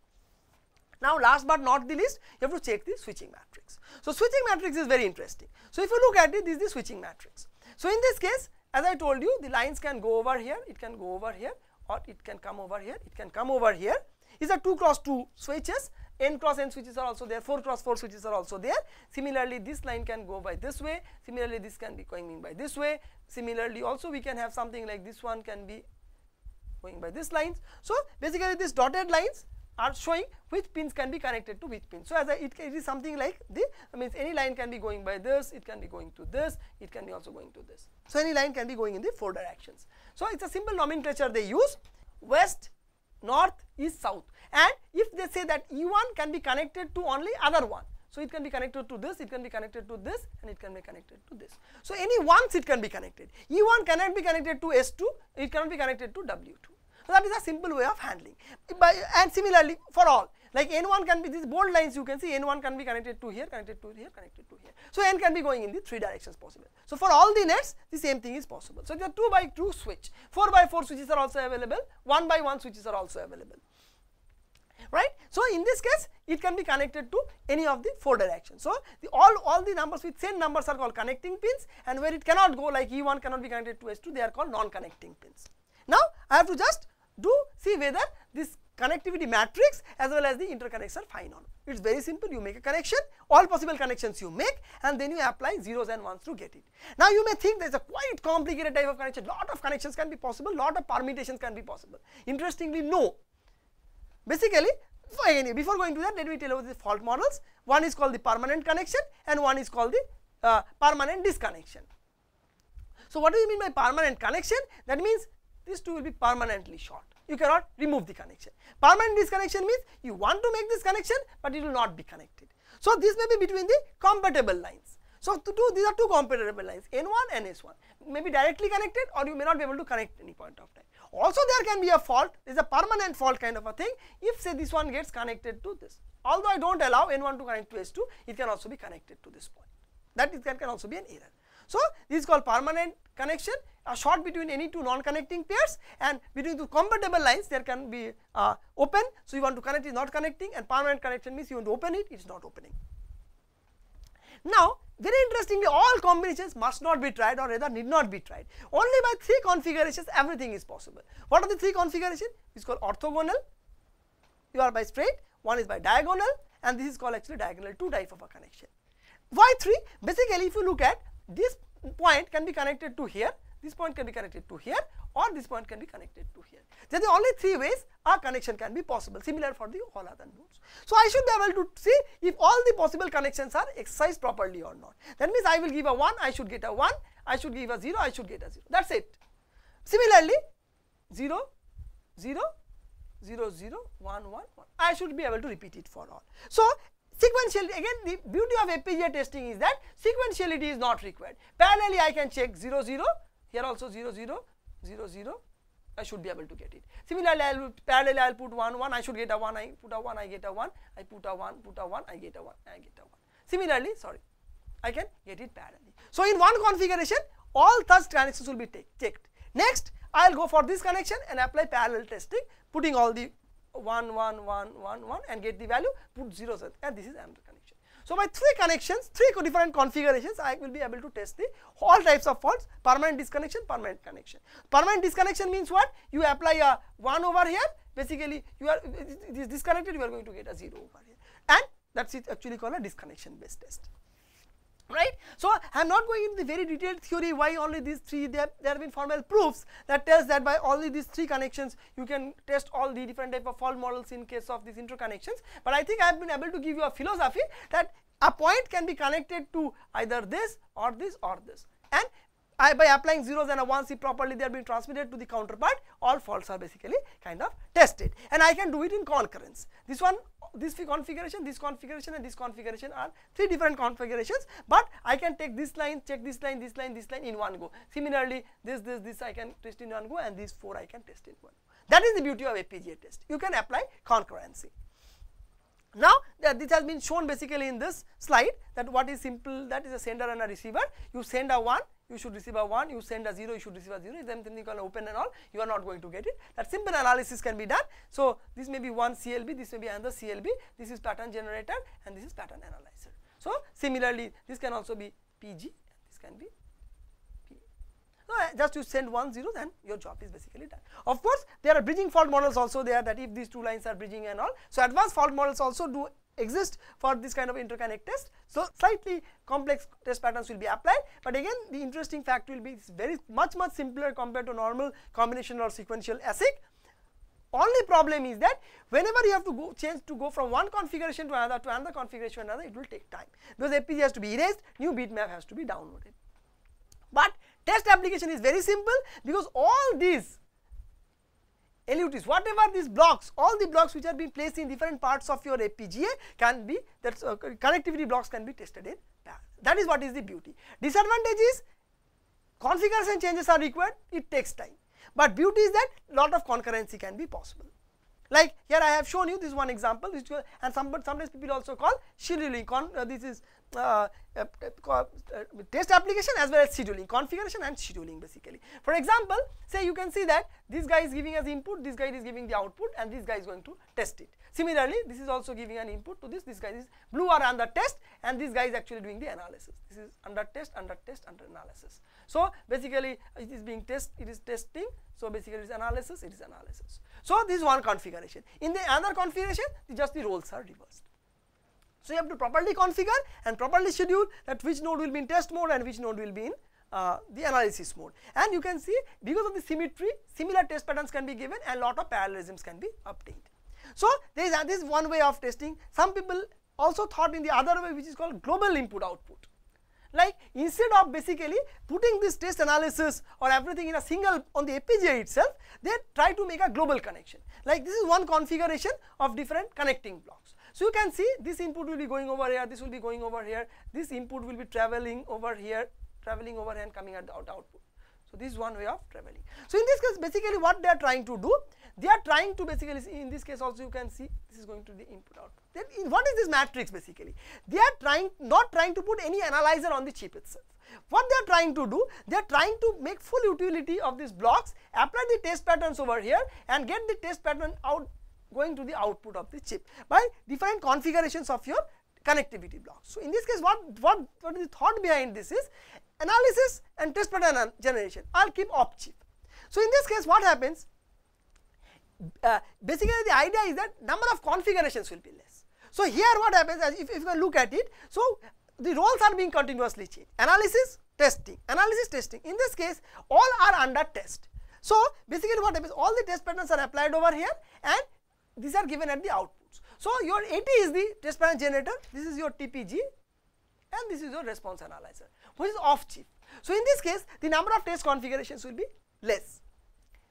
Now, last but not the least, you have to check the switching matrix. So, switching matrix is very interesting. So, if you look at it, this is the switching matrix. So, in this case, as I told you, the lines can go over here, it can go over here, or it can come over here, it can come over here. These are 2 cross 2 switches n cross n switches are also there 4 cross 4 switches are also there similarly this line can go by this way similarly this can be going by this way similarly also we can have something like this one can be going by this lines so basically these dotted lines are showing which pins can be connected to which pin. So, as a, it, it is something like the I means any line can be going by this, it can be going to this, it can be also going to this. So, any line can be going in the four directions. So, it is a simple nomenclature they use west, north, east, south and if they say that E1 can be connected to only other one. So, it can be connected to this, it can be connected to this and it can be connected to this. So, any once it can be connected. E1 cannot be connected to S2, it cannot be connected to W2. So, that is a simple way of handling By, and similarly for all like n1 can be these bold lines you can see n1 can be connected to here connected to here connected to here. So, n can be going in the three directions possible. So, for all the nets the same thing is possible. So, the 2 by 2 switch 4 by 4 switches are also available 1 by 1 switches are also available right. So, in this case it can be connected to any of the 4 directions. So, the all, all the numbers with same numbers are called connecting pins and where it cannot go like E1 cannot be connected to S2 they are called non-connecting pins. Now, I have to just do see whether this connectivity matrix as well as the interconnects are fine or not. It is very simple you make a connection all possible connections you make and then you apply zeros and ones to get it. Now you may think there is a quite complicated type of connection lot of connections can be possible lot of permutations can be possible. Interestingly no basically before going to that let me tell you the fault models one is called the permanent connection and one is called the uh, permanent disconnection. So what do you mean by permanent connection that means these two will be permanently short. You cannot remove the connection. Permanent disconnection means you want to make this connection, but it will not be connected. So, this may be between the compatible lines. So, to do these are two compatible lines N1 and S1 may be directly connected or you may not be able to connect any point of time. Also there can be a fault, there is a permanent fault kind of a thing if say this one gets connected to this. Although I do not allow N1 to connect to S2, it can also be connected to this point. That is, that can also be an error. So, this is called permanent connection a short between any two non-connecting pairs and between two compatible lines there can be uh, open. So, you want to connect is not connecting and permanent connection means you want to open it, it is not opening. Now, very interestingly all combinations must not be tried or rather need not be tried. Only by three configurations everything is possible. What are the three configurations? It is called orthogonal, you are by straight, one is by diagonal and this is called actually diagonal 2 type of a connection. Why 3? Basically if you look at this point can be connected to here, this point can be connected to here or this point can be connected to here. There are only three ways a connection can be possible similar for the all other nodes. So, I should be able to see if all the possible connections are exercised properly or not. That means, I will give a 1, I should get a 1, I should give a 0, I should get a 0, that is it. Similarly, 0, 0, 0, 0, 1, 1, 1, I should be able to repeat it for all. So, Sequentiality again the beauty of FPGA testing is that sequentiality is not required. Parallelly I can check 0 0 here also 0 0 0 0 I should be able to get it. Similarly I will parallelly I will put 1 1 I should get a 1 I put a 1 I get a 1 I put a 1 put a 1 I get a 1 I get a 1. Similarly sorry I can get it parallelly. So in one configuration all such connections will be checked. Next I will go for this connection and apply parallel testing putting all the 1, 1, 1, 1, 1 and get the value, put 0 and this is another connection. So, by three connections, three different configurations, I will be able to test the all types of faults, permanent disconnection, permanent connection. Permanent disconnection means what? You apply a 1 over here, basically you are it is disconnected, you are going to get a 0 over here and that is actually called a disconnection based test right. So, I am not going into the very detailed theory why only these three there, there have been formal proofs that tells that by only these three connections you can test all the different type of fault models in case of these interconnections, but I think I have been able to give you a philosophy that a point can be connected to either this or this or this and I, by applying zeros and a ones if properly they are being transmitted to the counterpart all faults are basically kind of tested and I can do it in concurrence. This one this configuration, this configuration and this configuration are three different configurations, but I can take this line, check this line, this line, this line in one go. Similarly, this, this, this I can test in one go and these four I can test in one. That is the beauty of FPGA test. You can apply concurrency. Now, this has been shown basically in this slide that what is simple that is a sender and a receiver. You send a 1, you should receive a 1, you send a 0, you should receive a 0, then you can open and all, you are not going to get it. That simple analysis can be done. So, this may be one CLB, this may be another CLB, this is pattern generator and this is pattern analyzer. So, similarly, this can also be PG, this can be P. So, just you send one zero then your job is basically done. Of course, there are bridging fault models also there that if these two lines are bridging and all. So, advanced fault models also do exist for this kind of interconnect test. So, slightly complex test patterns will be applied, but again the interesting fact will be very much much simpler compared to normal combination or sequential ASIC. Only problem is that whenever you have to go change to go from one configuration to another to another configuration to another, it will take time because FPGA has to be erased, new bitmap has to be downloaded. But test application is very simple because all these LUTs, whatever these blocks, all the blocks which are being placed in different parts of your FPGA can be that uh, connectivity blocks can be tested in That is what is the beauty. Disadvantage is configuration changes are required, it takes time. But beauty is that lot of concurrency can be possible. Like here I have shown you this one example, which and some sometimes people also call scheduling. Con, uh, this is uh, uh, uh, test application as well as scheduling, configuration and scheduling basically. For example, say you can see that this guy is giving us input, this guy is giving the output and this guy is going to test it. Similarly, this is also giving an input to this, this guy is blue are under test and this guy is actually doing the analysis. This is under test, under test, under analysis. So, basically it is being test, it is testing. So, basically it is analysis, it is analysis. So, this is one configuration. In the other configuration, just the roles are reversed. So, you have to properly configure and properly schedule that which node will be in test mode and which node will be in uh, the analysis mode. And you can see because of the symmetry, similar test patterns can be given and lot of parallelisms can be obtained. So, there is uh, this one way of testing. Some people also thought in the other way which is called global input output. Like instead of basically putting this test analysis or everything in a single on the FPGA itself, they try to make a global connection. Like this is one configuration of different connecting blocks. So, you can see this input will be going over here, this will be going over here, this input will be traveling over here, traveling over here and coming at the out output. So, this is one way of traveling. So, in this case basically what they are trying to do, they are trying to basically see in this case also you can see this is going to the input output. Then what is this matrix basically? They are trying not trying to put any analyzer on the chip itself. What they are trying to do, they are trying to make full utility of these blocks, apply the test patterns over here and get the test pattern out going to the output of the chip by different configurations of your connectivity blocks. So, in this case what, what, what is the thought behind this is analysis and test pattern generation I will keep off chip. So, in this case what happens uh, basically the idea is that number of configurations will be less. So, here what happens if, if you look at it. So, the roles are being continuously changed analysis testing analysis testing in this case all are under test. So, basically what happens all the test patterns are applied over here and these are given at the outputs. So, your AT is the test pattern generator, this is your TPG and this is your response analyzer which is off chip. So, in this case the number of test configurations will be less,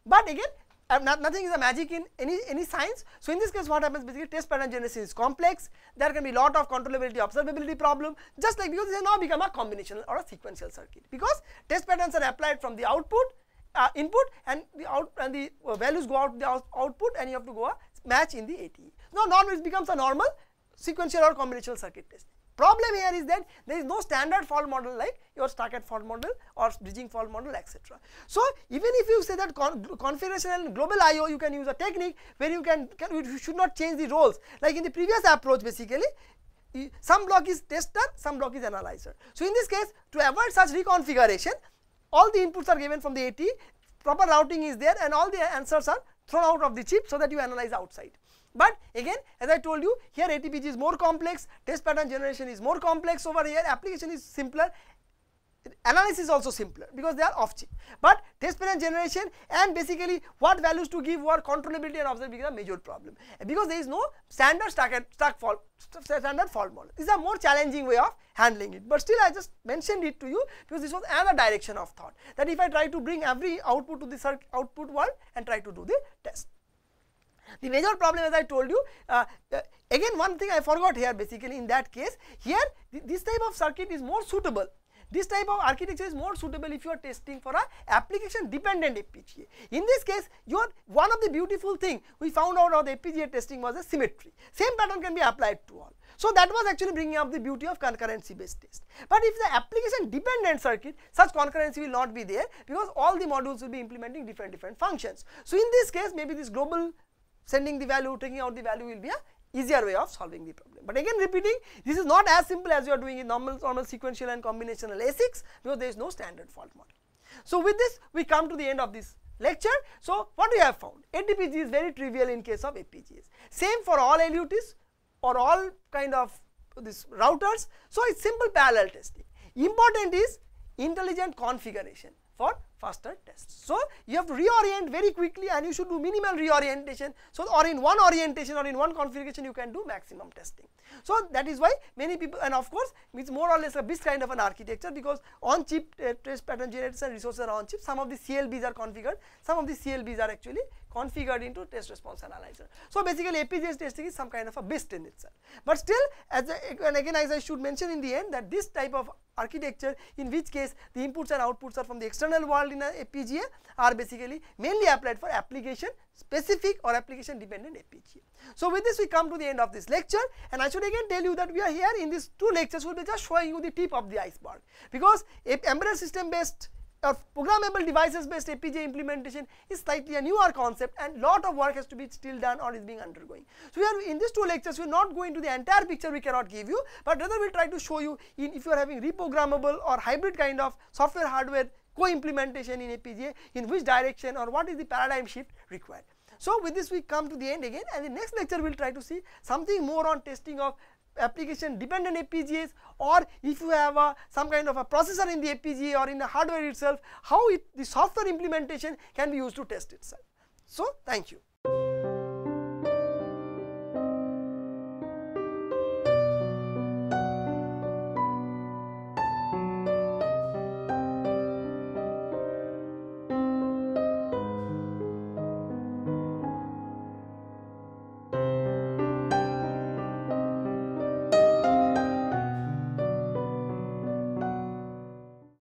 but again uh, nothing is a magic in any any science. So, in this case what happens basically test pattern generation is complex, there can be lot of controllability observability problem just like because has now become a combinational or a sequential circuit because test patterns are applied from the output uh, input and the out and the uh, values go out the out output and you have to go a match in the ATE. Now, normal it becomes a normal sequential or combinational circuit test. Problem here is that there is no standard fault model like your stuck-at fault model or bridging fault model etc. So, even if you say that con configuration and global IO you can use a technique where you can, can you should not change the roles like in the previous approach basically some block is tester, some block is analyzer. So, in this case to avoid such reconfiguration all the inputs are given from the AT, proper routing is there and all the answers are thrown out of the chip so that you analyze outside. But again as I told you here ATPG is more complex, test pattern generation is more complex over here, application is simpler, analysis is also simpler because they are off chip. But test pattern generation and basically what values to give or controllability and observability is a major problem because there is no standard stack, stack fault, standard fault model. This is a more challenging way of handling it. But still I just mentioned it to you because this was another direction of thought that if I try to bring every output to the output world and try to do the test. The major problem as I told you, uh, uh, again one thing I forgot here basically in that case, here th this type of circuit is more suitable this type of architecture is more suitable if you are testing for a application dependent FPGA. In this case, your one of the beautiful thing we found out of the FPGA testing was a symmetry. Same pattern can be applied to all. So that was actually bringing up the beauty of concurrency based test. But if the application dependent circuit, such concurrency will not be there because all the modules will be implementing different different functions. So in this case, maybe this global sending the value, taking out the value will be a easier way of solving the problem. But again repeating this is not as simple as you are doing in normal, normal sequential and combinational ASICs because there is no standard fault model. So, with this we come to the end of this lecture. So, what we have found ATPG is very trivial in case of FPGAs, same for all LUTs or all kind of this routers. So, it's simple parallel testing. Important is intelligent configuration for faster tests. So, you have to reorient very quickly and you should do minimal reorientation. So, or in one orientation or in one configuration you can do maximum testing. So, that is why many people and of course, it's more or less a BIST kind of an architecture because on chip uh, test pattern generators and resources are on chip. Some of the CLBs are configured, some of the CLBs are actually configured into test response analyzer. So, basically FPGA's testing is some kind of a BIST in itself. But still as a, and again as I should mention in the end that this type of architecture in which case the inputs and outputs are from the external world in a FPGA are basically mainly applied for application specific or application dependent FPGA. So, with this we come to the end of this lecture and I should again tell you that we are here in these two lectures we will be just showing you the tip of the iceberg because embedded system based or programmable devices based FPGA implementation is slightly a newer concept and lot of work has to be still done or is being undergoing. So, we are in these two lectures we are not going to the entire picture we cannot give you, but rather we will try to show you in if you are having reprogrammable or hybrid kind of software hardware co-implementation in FPGA in which direction or what is the paradigm shift required. So, with this we come to the end again and the next lecture we will try to see something more on testing of application dependent FPGAs or if you have a, some kind of a processor in the FPGA or in the hardware itself, how it, the software implementation can be used to test itself. So, thank you.